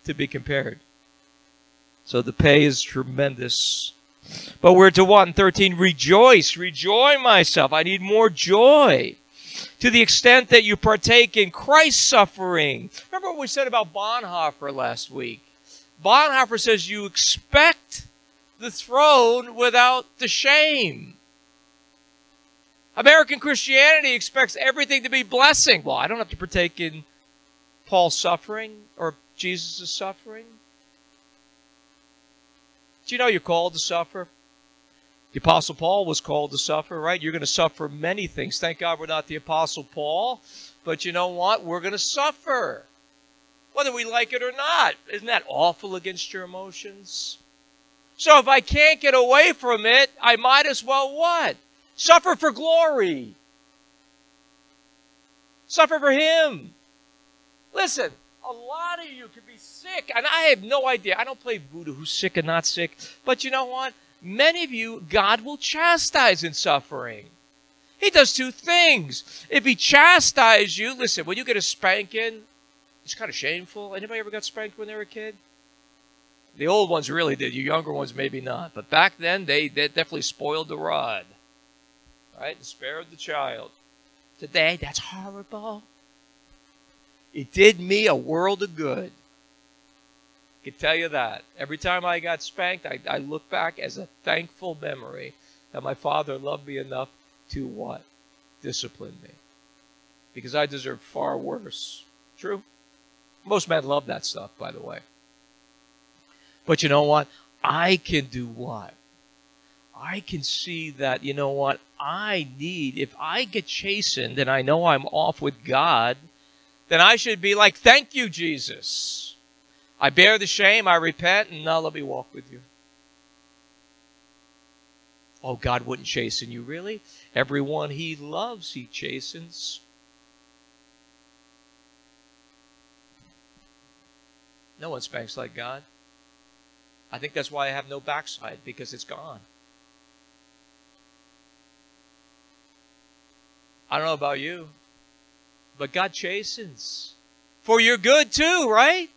to be compared. So the pay is tremendous. But we're to what in 13? Rejoice, rejoice myself. I need more joy. To the extent that you partake in Christ's suffering. Remember what we said about Bonhoeffer last week? Bonhoeffer says you expect the throne without the shame. American Christianity expects everything to be blessing. Well, I don't have to partake in Paul's suffering or Jesus' suffering. Do you know you're called to suffer? The Apostle Paul was called to suffer, right? You're going to suffer many things. Thank God we're not the Apostle Paul. But you know what? We're going to suffer. Whether we like it or not. Isn't that awful against your emotions? So if I can't get away from it, I might as well what? Suffer for glory. Suffer for Him. Listen, a lot of you could be sick, and I have no idea. I don't play voodoo who's sick and not sick. But you know what? Many of you, God will chastise in suffering. He does two things. If He chastises you, listen, when you get a spanking, it's kind of shameful. Anybody ever got spanked when they were a kid? The old ones really did. You younger ones maybe not. But back then, they, they definitely spoiled the rod. Right? And spared the child. Today, that's horrible. It did me a world of good. I can tell you that. Every time I got spanked, I, I look back as a thankful memory that my father loved me enough to what? Discipline me. Because I deserve far worse. True? Most men love that stuff, by the way. But you know what? I can do what? I can see that, you know what? I need, if I get chastened and I know I'm off with God, then I should be like, Thank you, Jesus. I bear the shame, I repent, and now let me walk with you. Oh, God wouldn't chasten you, really? Everyone he loves, he chastens. No one spanks like God. I think that's why I have no backside, because it's gone. I don't know about you, but God chastens for your good too, right?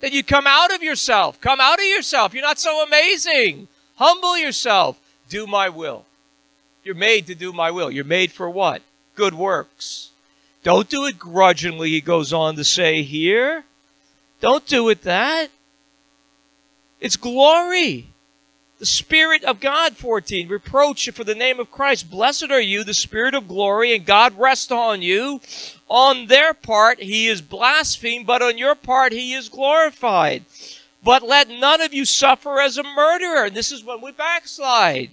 That you come out of yourself. Come out of yourself. You're not so amazing. Humble yourself. Do my will. You're made to do my will. You're made for what? Good works. Don't do it grudgingly, he goes on to say here. Don't do it that. It's glory. The Spirit of God, 14. Reproach you for the name of Christ. Blessed are you, the Spirit of glory, and God rest on you. On their part, he is blasphemed, but on your part, he is glorified. But let none of you suffer as a murderer. And this is when we backslide.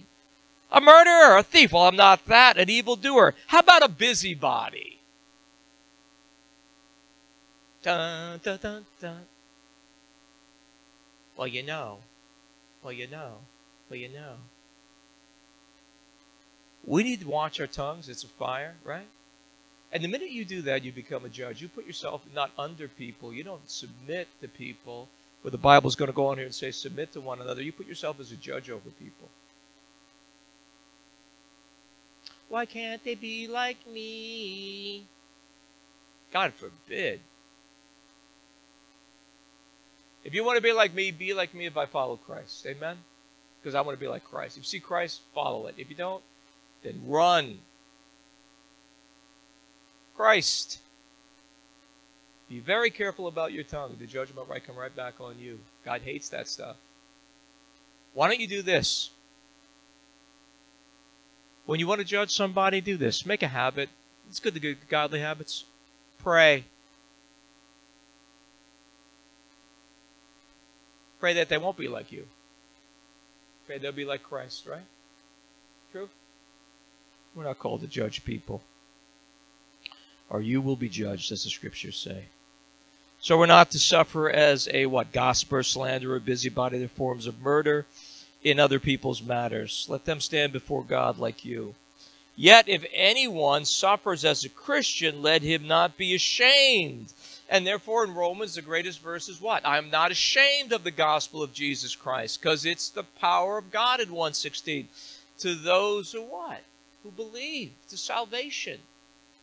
A murderer, a thief. Well, I'm not that. An evildoer. How about a busybody? Dun, dun, dun, dun. Well, you know, Well, you know. Well, you know. We need to watch our tongues. It's a fire, right? And the minute you do that, you become a judge. You put yourself not under people. You don't submit to people. Where the Bible's going to go on here and say, submit to one another. You put yourself as a judge over people. Why can't they be like me? God forbid. If you want to be like me, be like me if I follow Christ. Amen? Because I want to be like Christ. If you see Christ, follow it. If you don't, then run. Christ. Be very careful about your tongue. The judgment might come right back on you. God hates that stuff. Why don't you do this? When you want to judge somebody, do this. Make a habit. It's good to get godly habits. Pray. Pray that they won't be like you. They'll be like Christ, right? True? We're not called to judge people. Or you will be judged, as the scriptures say. So we're not to suffer as a what gosper, slanderer, busybody, the forms of murder in other people's matters. Let them stand before God like you. Yet if anyone suffers as a Christian, let him not be ashamed. And therefore in Romans the greatest verse is what? I am not ashamed of the gospel of Jesus Christ, because it's the power of God in 116 to those who what? Who believe, to salvation.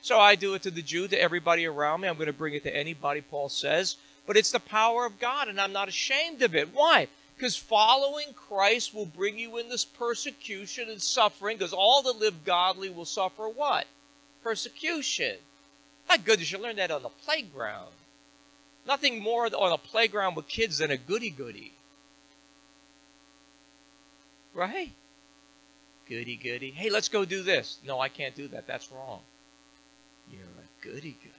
So I do it to the Jew, to everybody around me. I'm going to bring it to anybody, Paul says. But it's the power of God, and I'm not ashamed of it. Why? Because following Christ will bring you in this persecution and suffering, because all that live godly will suffer what? Persecution. My goodness, you learn that on the playground. Nothing more on a playground with kids than a goody goody. Right? Goody goody. Hey, let's go do this. No, I can't do that. That's wrong. You're a goody goody.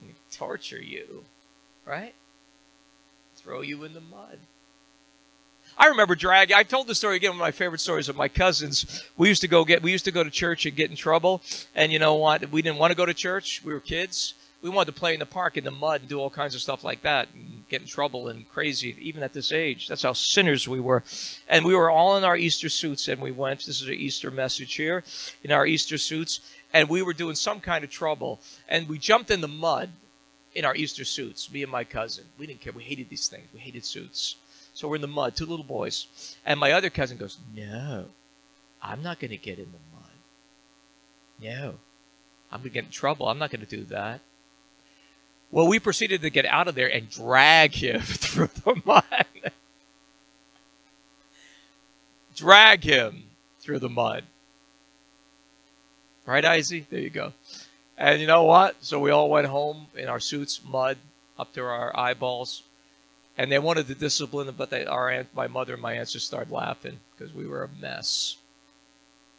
I'm going to Torture you, right? Throw you in the mud. I remember drag. I told the story again. One of my favorite stories of my cousins. We used to go get. We used to go to church and get in trouble. And you know what? We didn't want to go to church. We were kids. We wanted to play in the park in the mud and do all kinds of stuff like that and get in trouble and crazy even at this age. That's how sinners we were. And we were all in our Easter suits and we went. This is our Easter message here in our Easter suits. And we were doing some kind of trouble. And we jumped in the mud in our Easter suits, me and my cousin. We didn't care. We hated these things. We hated suits. So we're in the mud, two little boys. And my other cousin goes, No, I'm not going to get in the mud. No, I'm going to get in trouble. I'm not going to do that. Well, we proceeded to get out of there and drag him <laughs> through the mud. drag him through the mud. Right, Izzy? There you go. And you know what? So we all went home in our suits, mud up to our eyeballs. And they wanted to discipline them, but they, our aunt, my mother and my aunts just started laughing because we were a mess.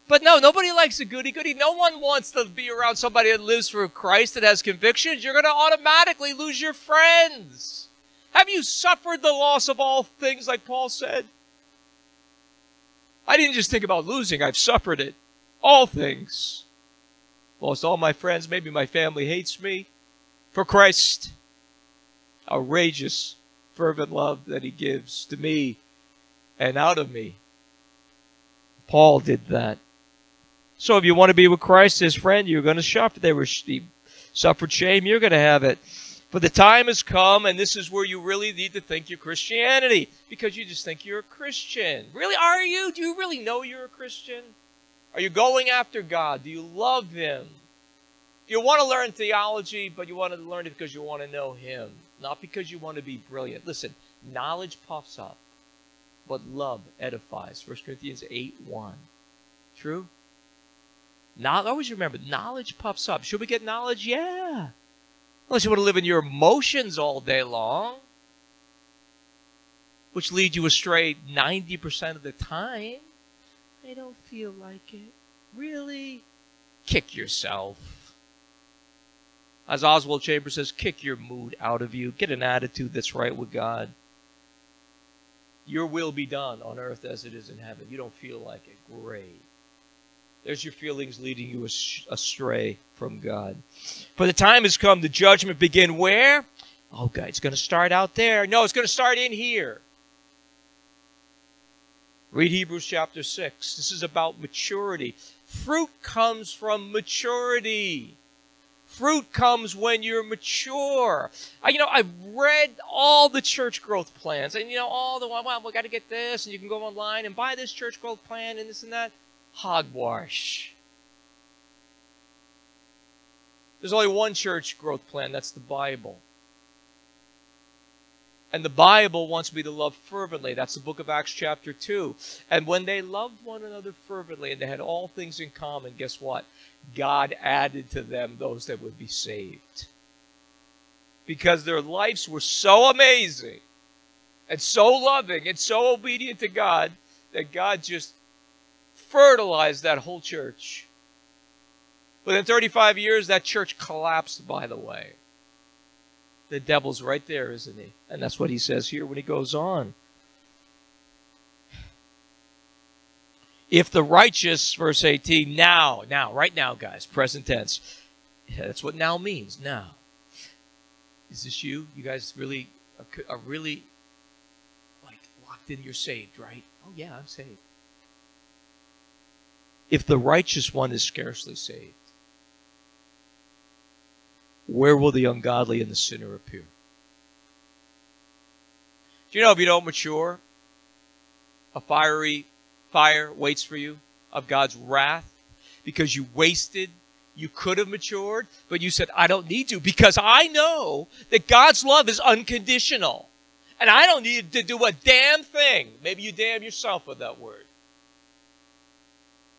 But no, nobody likes a goody goody. No one wants to be around somebody that lives for Christ that has convictions. You're going to automatically lose your friends. Have you suffered the loss of all things, like Paul said? I didn't just think about losing, I've suffered it. All things. Lost all my friends. Maybe my family hates me. For Christ. Outrageous, fervent love that he gives to me and out of me. Paul did that. So if you want to be with Christ, his friend, you're going to suffer. They were he suffered shame. You're going to have it. But the time has come, and this is where you really need to think your Christianity because you just think you're a Christian. Really, are you? Do you really know you're a Christian? Are you going after God? Do you love Him? You want to learn theology, but you want to learn it because you want to know Him, not because you want to be brilliant? Listen, knowledge puffs up, but love edifies. 1 Corinthians 8 1. True? Now, always remember, knowledge puffs up. Should we get knowledge? Yeah. Unless you want to live in your emotions all day long, which lead you astray 90% of the time. I don't feel like it. Really? Kick yourself. As Oswald Chambers says, kick your mood out of you. Get an attitude that's right with God. Your will be done on earth as it is in heaven. You don't feel like it. Great. There's your feelings leading you astray from God. For the time has come, the judgment begin where? Oh, God, it's going to start out there. No, it's going to start in here. Read Hebrews chapter 6. This is about maturity. Fruit comes from maturity. Fruit comes when you're mature. I, you know, I've read all the church growth plans, and you know, all the well, we got to get this, and you can go online and buy this church growth plan and this and that. Hogwash. There's only one church growth plan. That's the Bible. And the Bible wants me to love fervently. That's the book of Acts, chapter 2. And when they loved one another fervently and they had all things in common, guess what? God added to them those that would be saved. Because their lives were so amazing and so loving and so obedient to God that God just fertilized that whole church. Within 35 years, that church collapsed, by the way. The devil's right there, isn't he? And that's what he says here when he goes on. If the righteous, verse 18, now, now, right now, guys, present tense. That's what now means, now. Is this you? You guys really are, are really like locked in, you're saved, right? Oh, yeah, I'm saved. If the righteous one is scarcely saved, where will the ungodly and the sinner appear? Do you know if you don't mature, a fiery fire waits for you of God's wrath because you wasted. You could have matured, but you said, I don't need to because I know that God's love is unconditional. And I don't need to do a damn thing. Maybe you damn yourself with that word.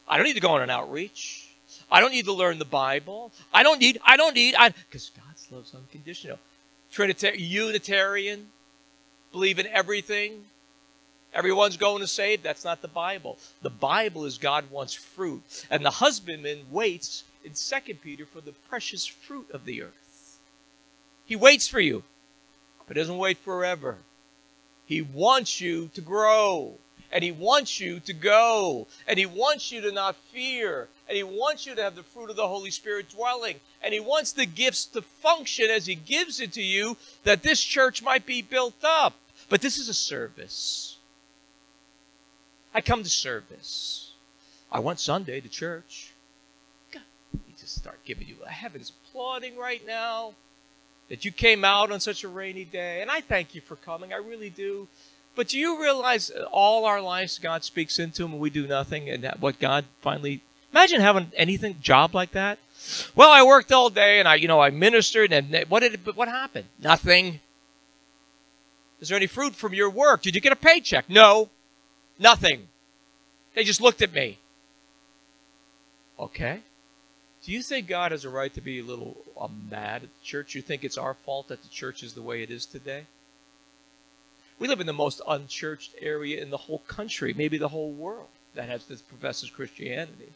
I don't need to go on an outreach. I don't need to learn the Bible. I don't need, I don't need, because God's love's unconditional. Trinitarian, Unitarian, believe in everything. Everyone's going to save. That's not the Bible. The Bible is God wants fruit. And the husbandman waits in 2 Peter for the precious fruit of the earth. He waits for you, but doesn't wait forever. He wants you to grow. And he wants you to go. And he wants you to not fear. And he wants you to have the fruit of the Holy Spirit dwelling. And he wants the gifts to function as he gives it to you that this church might be built up. But this is a service. I come to service. I want Sunday to church. God, me just start giving you heaven's applauding right now that you came out on such a rainy day. And I thank you for coming. I really do. But do you realize all our lives God speaks into them and we do nothing? And what God finally imagine having anything job like that. Well, I worked all day and I, you know, I ministered and what did what happened? Nothing. Is there any fruit from your work? Did you get a paycheck? No. Nothing. They just looked at me. Okay. Do you think God has a right to be a little uh, mad at the church? You think it's our fault that the church is the way it is today? We live in the most unchurched area in the whole country, maybe the whole world, that has this professes Christianity.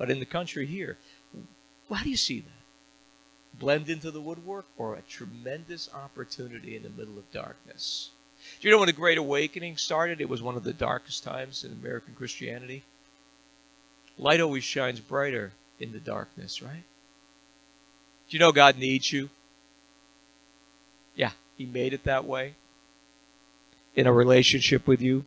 But in the country here, how do you see that? Blend into the woodwork or a tremendous opportunity in the middle of darkness? Do you know when the Great Awakening started? It was one of the darkest times in American Christianity. Light always shines brighter in the darkness, right? Do you know God needs you? Yeah, He made it that way in a relationship with you.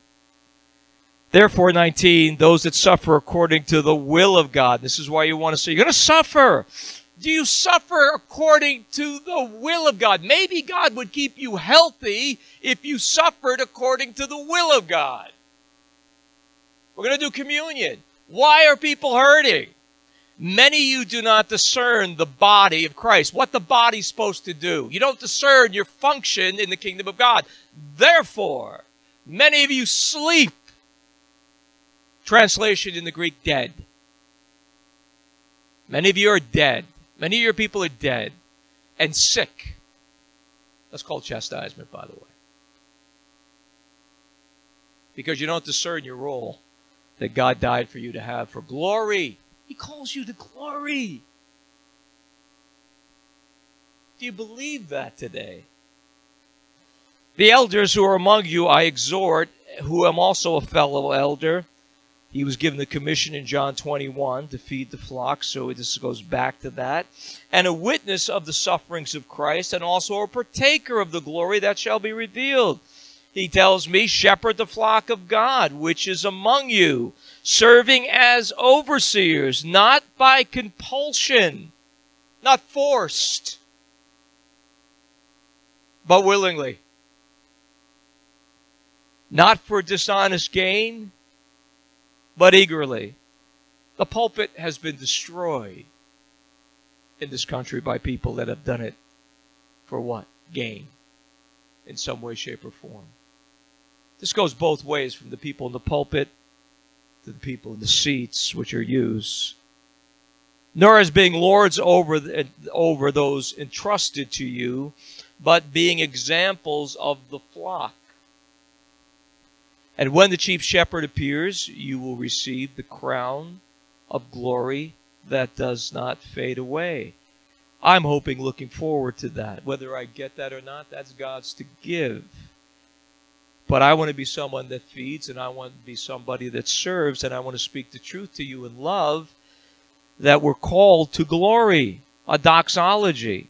Therefore, 19, those that suffer according to the will of God. This is why you want to say, you're going to suffer. Do you suffer according to the will of God? Maybe God would keep you healthy if you suffered according to the will of God. We're going to do communion. Why are people hurting? Many of you do not discern the body of Christ, what the body's supposed to do. You don't discern your function in the kingdom of God. Therefore, many of you sleep. Translation in the Greek, dead. Many of you are dead. Many of your people are dead and sick. That's called chastisement, by the way. Because you don't discern your role that God died for you to have for glory. He calls you to glory. Do you believe that today? The elders who are among you I exhort, who am also a fellow elder. He was given the commission in John 21 to feed the flock, so this goes back to that. And a witness of the sufferings of Christ, and also a partaker of the glory that shall be revealed. He tells me, shepherd the flock of God, which is among you, serving as overseers, not by compulsion, not forced, but willingly. Not for dishonest gain, but eagerly. The pulpit has been destroyed in this country by people that have done it for what? Gain. In some way, shape, or form. This goes both ways from the people in the pulpit to the people in the seats which are used. Nor as being lords over, the, over those entrusted to you, but being examples of the flock. And when the chief shepherd appears, you will receive the crown of glory that does not fade away. I'm hoping, looking forward to that. Whether I get that or not, that's God's to give. But I want to be someone that feeds, and I want to be somebody that serves, and I want to speak the truth to you in love that we're called to glory, a doxology.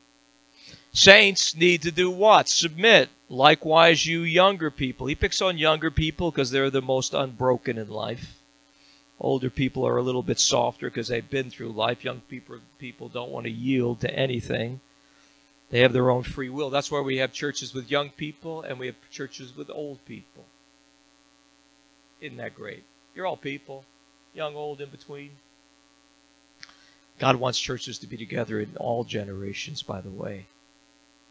Saints need to do what? Submit. Likewise, you younger people. He picks on younger people because they're the most unbroken in life. Older people are a little bit softer because they've been through life. Young people people don't want to yield to anything. They have their own free will. That's why we have churches with young people and we have churches with old people. Isn't that great? You're all people, young, old, in between. God wants churches to be together in all generations, by the way.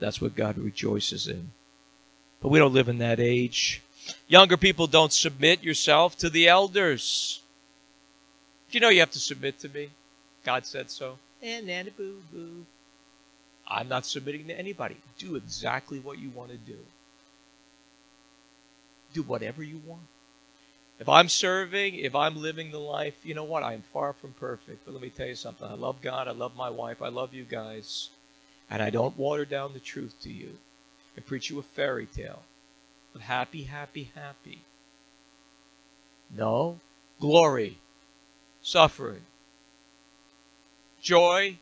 That's what God rejoices in. But we don't live in that age. Younger people don't submit yourself to the elders. Do you know you have to submit to me? God said so. And then boo boo. I'm not submitting to anybody. Do exactly what you want to do. Do whatever you want. If I'm serving, if I'm living the life, you know what? I'm far from perfect. But let me tell you something. I love God. I love my wife. I love you guys. And I don't water down the truth to you and preach you a fairy tale of happy, happy, happy. No. Glory suffering, joy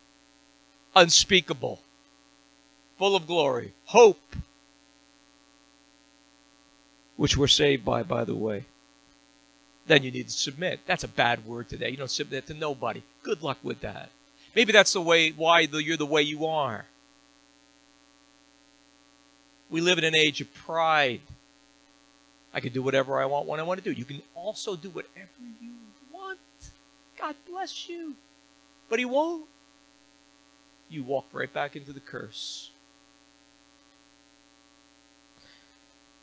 unspeakable, full of glory, hope, which we're saved by, by the way. Then you need to submit. That's a bad word today. You don't submit to nobody. Good luck with that. Maybe that's the way why you're the way you are. We live in an age of pride. I can do whatever I want when I want to do. You can also do whatever you want. God bless you. But he won't. You walk right back into the curse.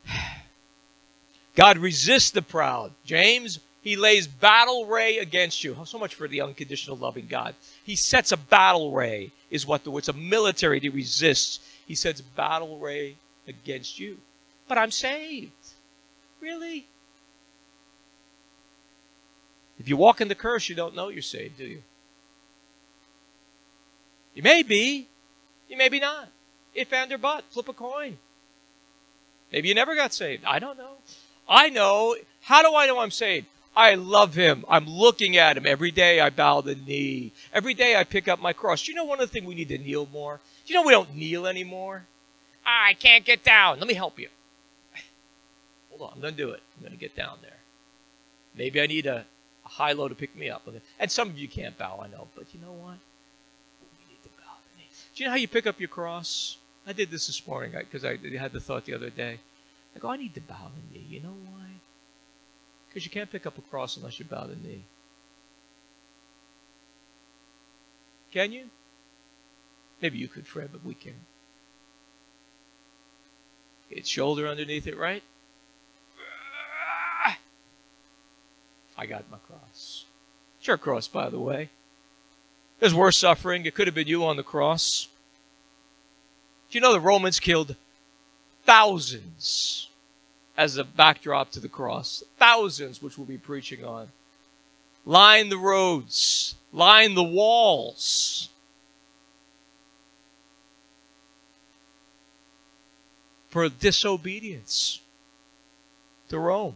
<sighs> God resists the proud. James, he lays battle array against you. So much for the unconditional loving God. He sets a battle array, is what the it's a military to resist. He sets battle array against you. But I'm saved. Really? If you walk in the curse, you don't know you're saved, do you? You may be. You may be not. If and or but. Flip a coin. Maybe you never got saved. I don't know. I know. How do I know I'm saved? I love him. I'm looking at him. Every day I bow the knee. Every day I pick up my cross. You know one of the things we need to kneel more? You know we don't kneel anymore? I can't get down. Let me help you. <sighs> Hold on. I'm going to do it. I'm going to get down there. Maybe I need a a high low to pick me up. And some of you can't bow, I know, but you know what? We need to bow the knee. Do you know how you pick up your cross? I did this this morning because I, I had the thought the other day. I go, I need to bow the knee. You know why? Because you can't pick up a cross unless you bow the knee. Can you? Maybe you could, Fred, but we can't. It's shoulder underneath it, right? I got my cross. It's your cross, by the way. There's worse suffering. It could have been you on the cross. Do you know the Romans killed thousands as a backdrop to the cross? Thousands, which we'll be preaching on. Line the roads, line the walls. For disobedience to Rome.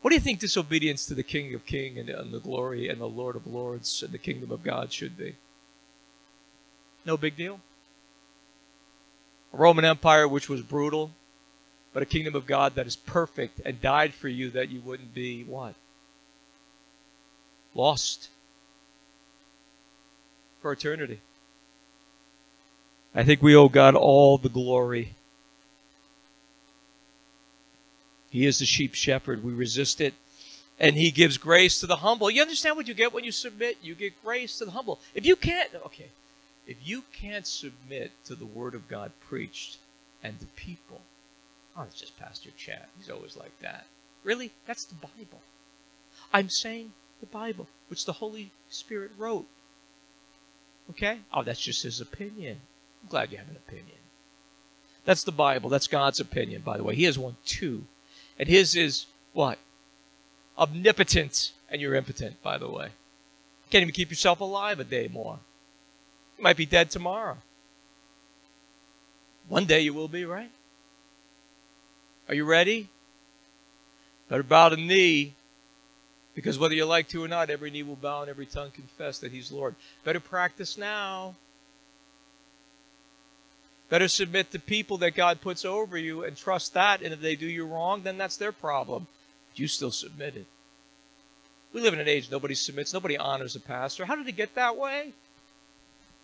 What do you think disobedience to the King of Kings and, and, the glory and the Lord of Lords and the kingdom of God should be? No big deal. A Roman Empire which was brutal, but a kingdom of God that is perfect and died for you that you wouldn't be what? Lost for eternity. I think we owe God all the glory. He is the sheep shepherd. We resist it. And he gives grace to the humble. You understand what you get when you submit? You get grace to the humble. If you can't, okay, if you can't submit to the word of God preached and the people, oh, it's just Pastor Chet. He's always like that. Really? That's the Bible. I'm saying the Bible, which the Holy Spirit wrote. Okay? Oh, that's just his opinion. I'm glad you have an opinion. That's the Bible. That's God's opinion, by the way. He has one too. And his is what? Omnipotent. And you're impotent, by the way. Can't even keep yourself alive a day more. You might be dead tomorrow. One day you will be, right? Are you ready? Better bow the knee. Because whether you like to or not, every knee will bow and every tongue confess that He's Lord. Better practice now. Better submit to people that God puts over you and trust that. And if they do you wrong, then that's their problem. But you still submitted. We live in an age nobody submits, nobody honors a pastor. How did it get that way?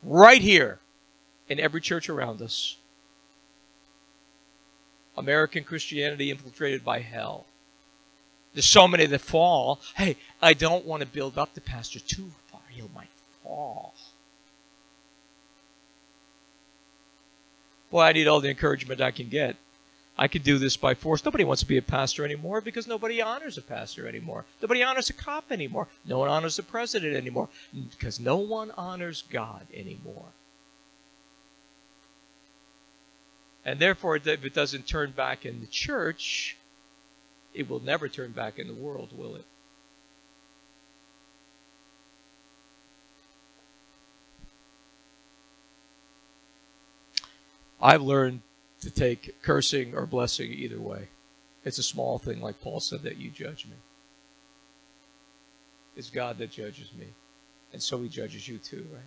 Right here in every church around us. American Christianity infiltrated by hell. There's so many that fall. Hey, I don't want to build up the pastor too far. He might fall. Boy, I need all the encouragement I can get. I can do this by force. Nobody wants to be a pastor anymore because nobody honors a pastor anymore. Nobody honors a cop anymore. No one honors the president anymore because no one honors God anymore. And therefore, if it doesn't turn back in the church, it will never turn back in the world, will it? I've learned to take cursing or blessing either way. It's a small thing, like Paul said, that you judge me. It's God that judges me. And so he judges you too, right?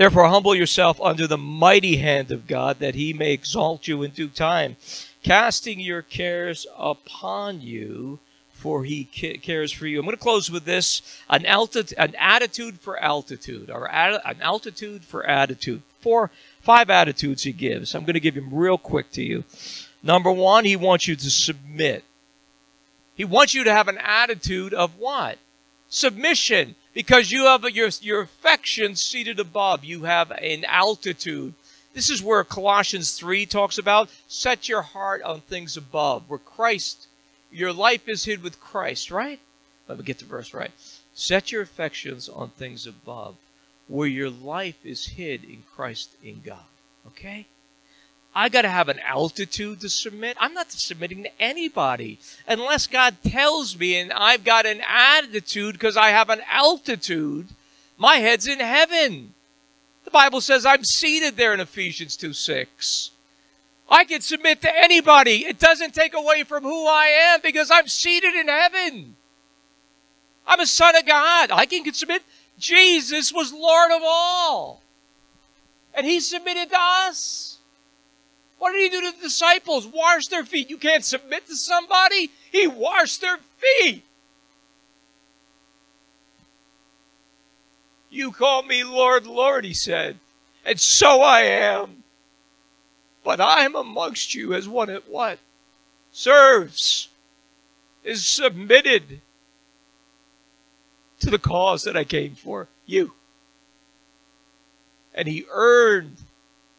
Therefore, humble yourself under the mighty hand of God, that he may exalt you in due time, casting your cares upon you, for he cares for you. I'm going to close with this an, altitude, an attitude for altitude, or an altitude for attitude. Four, five attitudes he gives. I'm going to give them real quick to you. Number one, he wants you to submit. He wants you to have an attitude of what? Submission because you have your, your affection seated above. You have an altitude. This is where Colossians 3 talks about set your heart on things above, where Christ, your life is hid with Christ, right? Let me get the verse right. Set your affections on things above, where your life is hid in Christ in God. Okay? I got to have an altitude to submit. I'm not submitting to anybody unless God tells me and I've got an attitude because I have an altitude. My head's in heaven. The Bible says I'm seated there in Ephesians 2 6. I can submit to anybody. It doesn't take away from who I am because I'm seated in heaven. I'm a son of God. I can submit. Jesus was Lord of all. And he submitted to us. What did he do to the disciples? Wash their feet. You can't submit to somebody? He washed their feet. You call me Lord, Lord, he said, and so I am. But I am amongst you as one at what? Serves, is submitted to the cause that I came for, you. And he earned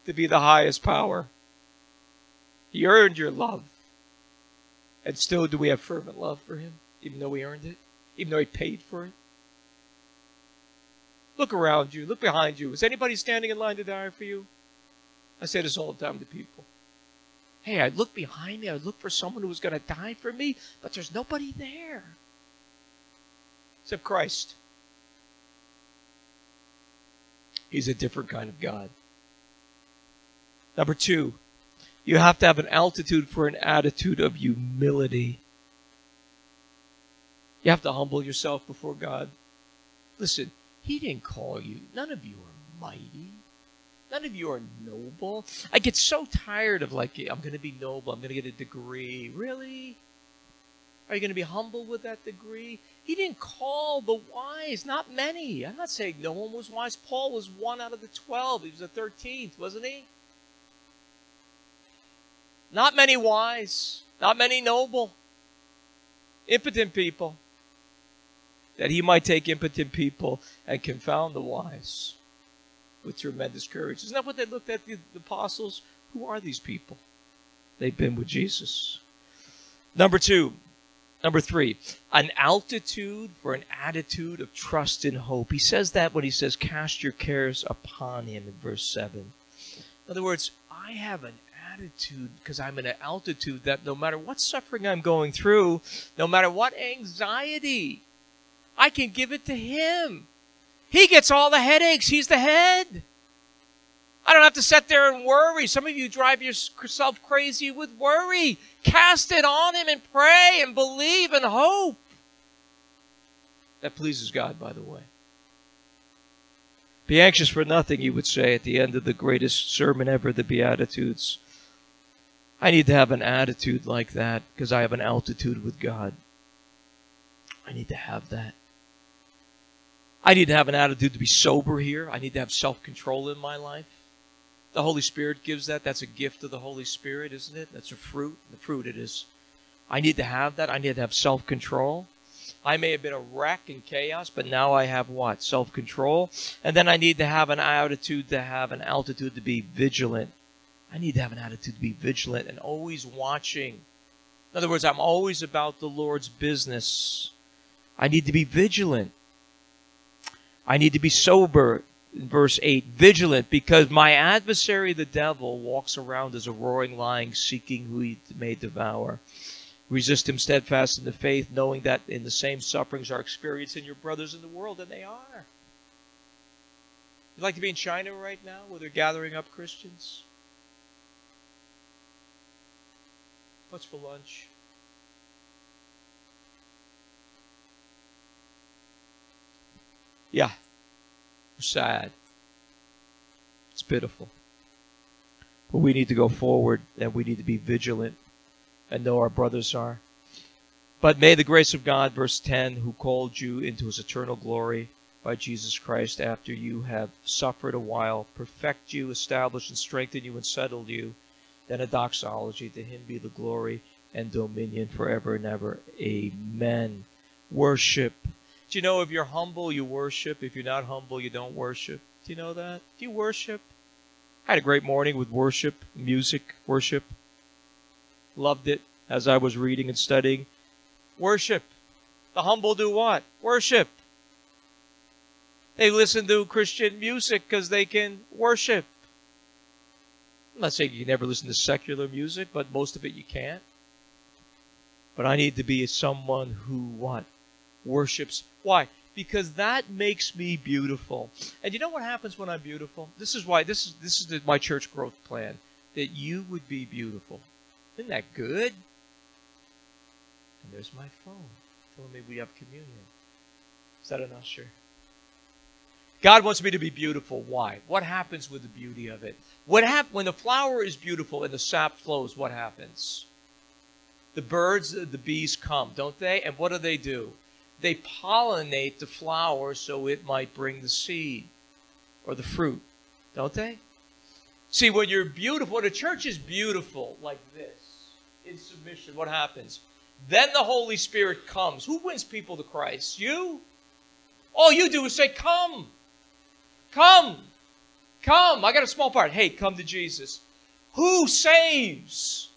to be the highest power. He earned your love. And still, do we have fervent love for him, even though we earned it? Even though he paid for it? Look around you. Look behind you. Is anybody standing in line to die for you? I say this all the time to people. Hey, I look behind me. I look for someone who was going to die for me, but there's nobody there. Except Christ. He's a different kind of God. Number two, you have to have an altitude for an attitude of humility. You have to humble yourself before God. Listen, He didn't call you. None of you are mighty. None of you are noble. I get so tired of like, I'm going to be noble. I'm going to get a degree. Really? Are you going to be humble with that degree? He didn't call the wise, not many. I'm not saying no one was wise. Paul was one out of the 12. He was the 13th, wasn't he? Not many wise, not many noble, impotent people. That he might take impotent people and confound the wise with tremendous courage. Isn't that what they looked at the, the apostles? Who are these people? They've been with Jesus. Number two, number three, an altitude for an attitude of trust and hope. He says that when he says, Cast your cares upon him in verse 7. In other words, I have an attitude because I'm in an altitude that no matter what suffering I'm going through, no matter what anxiety, I can give it to him. He gets all the headaches. He's the head. I don't have to sit there and worry. Some of you drive yourself crazy with worry. Cast it on Him and pray and believe and hope. That pleases God, by the way. Be anxious for nothing, you would say at the end of the greatest sermon ever, the Beatitudes. I need to have an attitude like that because I have an altitude with God. I need to have that. I need to have an attitude to be sober here. I need to have self control in my life. The Holy Spirit gives that. That's a gift of the Holy Spirit, isn't it? That's a fruit. The fruit it is. I need to have that. I need to have self control. I may have been a wreck and chaos, but now I have what? Self control. And then I need to have an attitude to have an altitude to be vigilant. I need to have an attitude to be vigilant and always watching. In other words, I'm always about the Lord's business. I need to be vigilant. I need to be sober. In verse 8, vigilant, because my adversary, the devil, walks around as a roaring lion, seeking who he may devour. Resist him steadfast in the faith, knowing that in the same sufferings are experiencing your brothers in the world, and they are. You'd like to be in China right now where they're gathering up Christians? What's for lunch? Yeah. sad. It's pitiful. But we need to go forward and we need to be vigilant and know our brothers are. But may the grace of God, verse 10, who called you into his eternal glory by Jesus Christ after you have suffered a while, perfect you, establish and strengthen you, and settle you. Then a doxology. To him be the glory and dominion forever and ever. Amen. Worship do you know if you're humble, you worship? If you're not humble, you don't worship? Do you know that? Do you worship? I had a great morning with worship, music, worship. Loved it as I was reading and studying. Worship. The humble do what? Worship. They listen to Christian music because they can worship. I'm not saying you never listen to secular music, but most of it you can't. But I need to be someone who what? worships. Why? Because that makes me beautiful. And you know what happens when I'm beautiful? This is why this is this is the, my church growth plan that you would be beautiful. Isn't that good? And there's my phone telling me we have communion. Is that an usher? God wants me to be beautiful. Why? What happens with the beauty of it? What hap- when the flower is beautiful and the sap flows, what happens? The birds, the bees come, don't they? And what do they do? they pollinate the flower so it might bring the seed or the fruit, don't they? See, when you're beautiful, when a church is beautiful like this, in submission, what happens? Then the Holy Spirit comes. Who wins people to Christ? You? All you do is say, Come. Come. Come. I got a small part. Hey, come to Jesus. Who saves?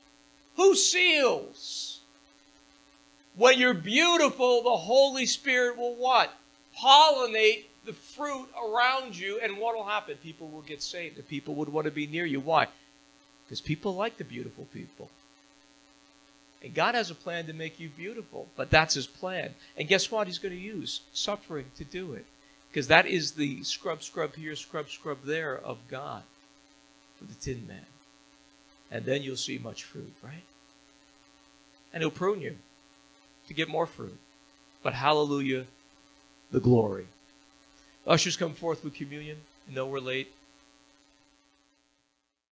Who seals? When you're beautiful, the Holy Spirit will what? Pollinate the fruit around you, and what will happen? People will get saved. The people would want to be near you. Why? Because people like the beautiful people. And God has a plan to make you beautiful, but that's His plan. And guess what? He's going to use suffering to do it. Because that is the scrub, scrub here, scrub, scrub there of God for the tin man. And then you'll see much fruit, right? And He'll prune you to get more fruit. But hallelujah, the glory. Ushers come forth with communion. Know we're late.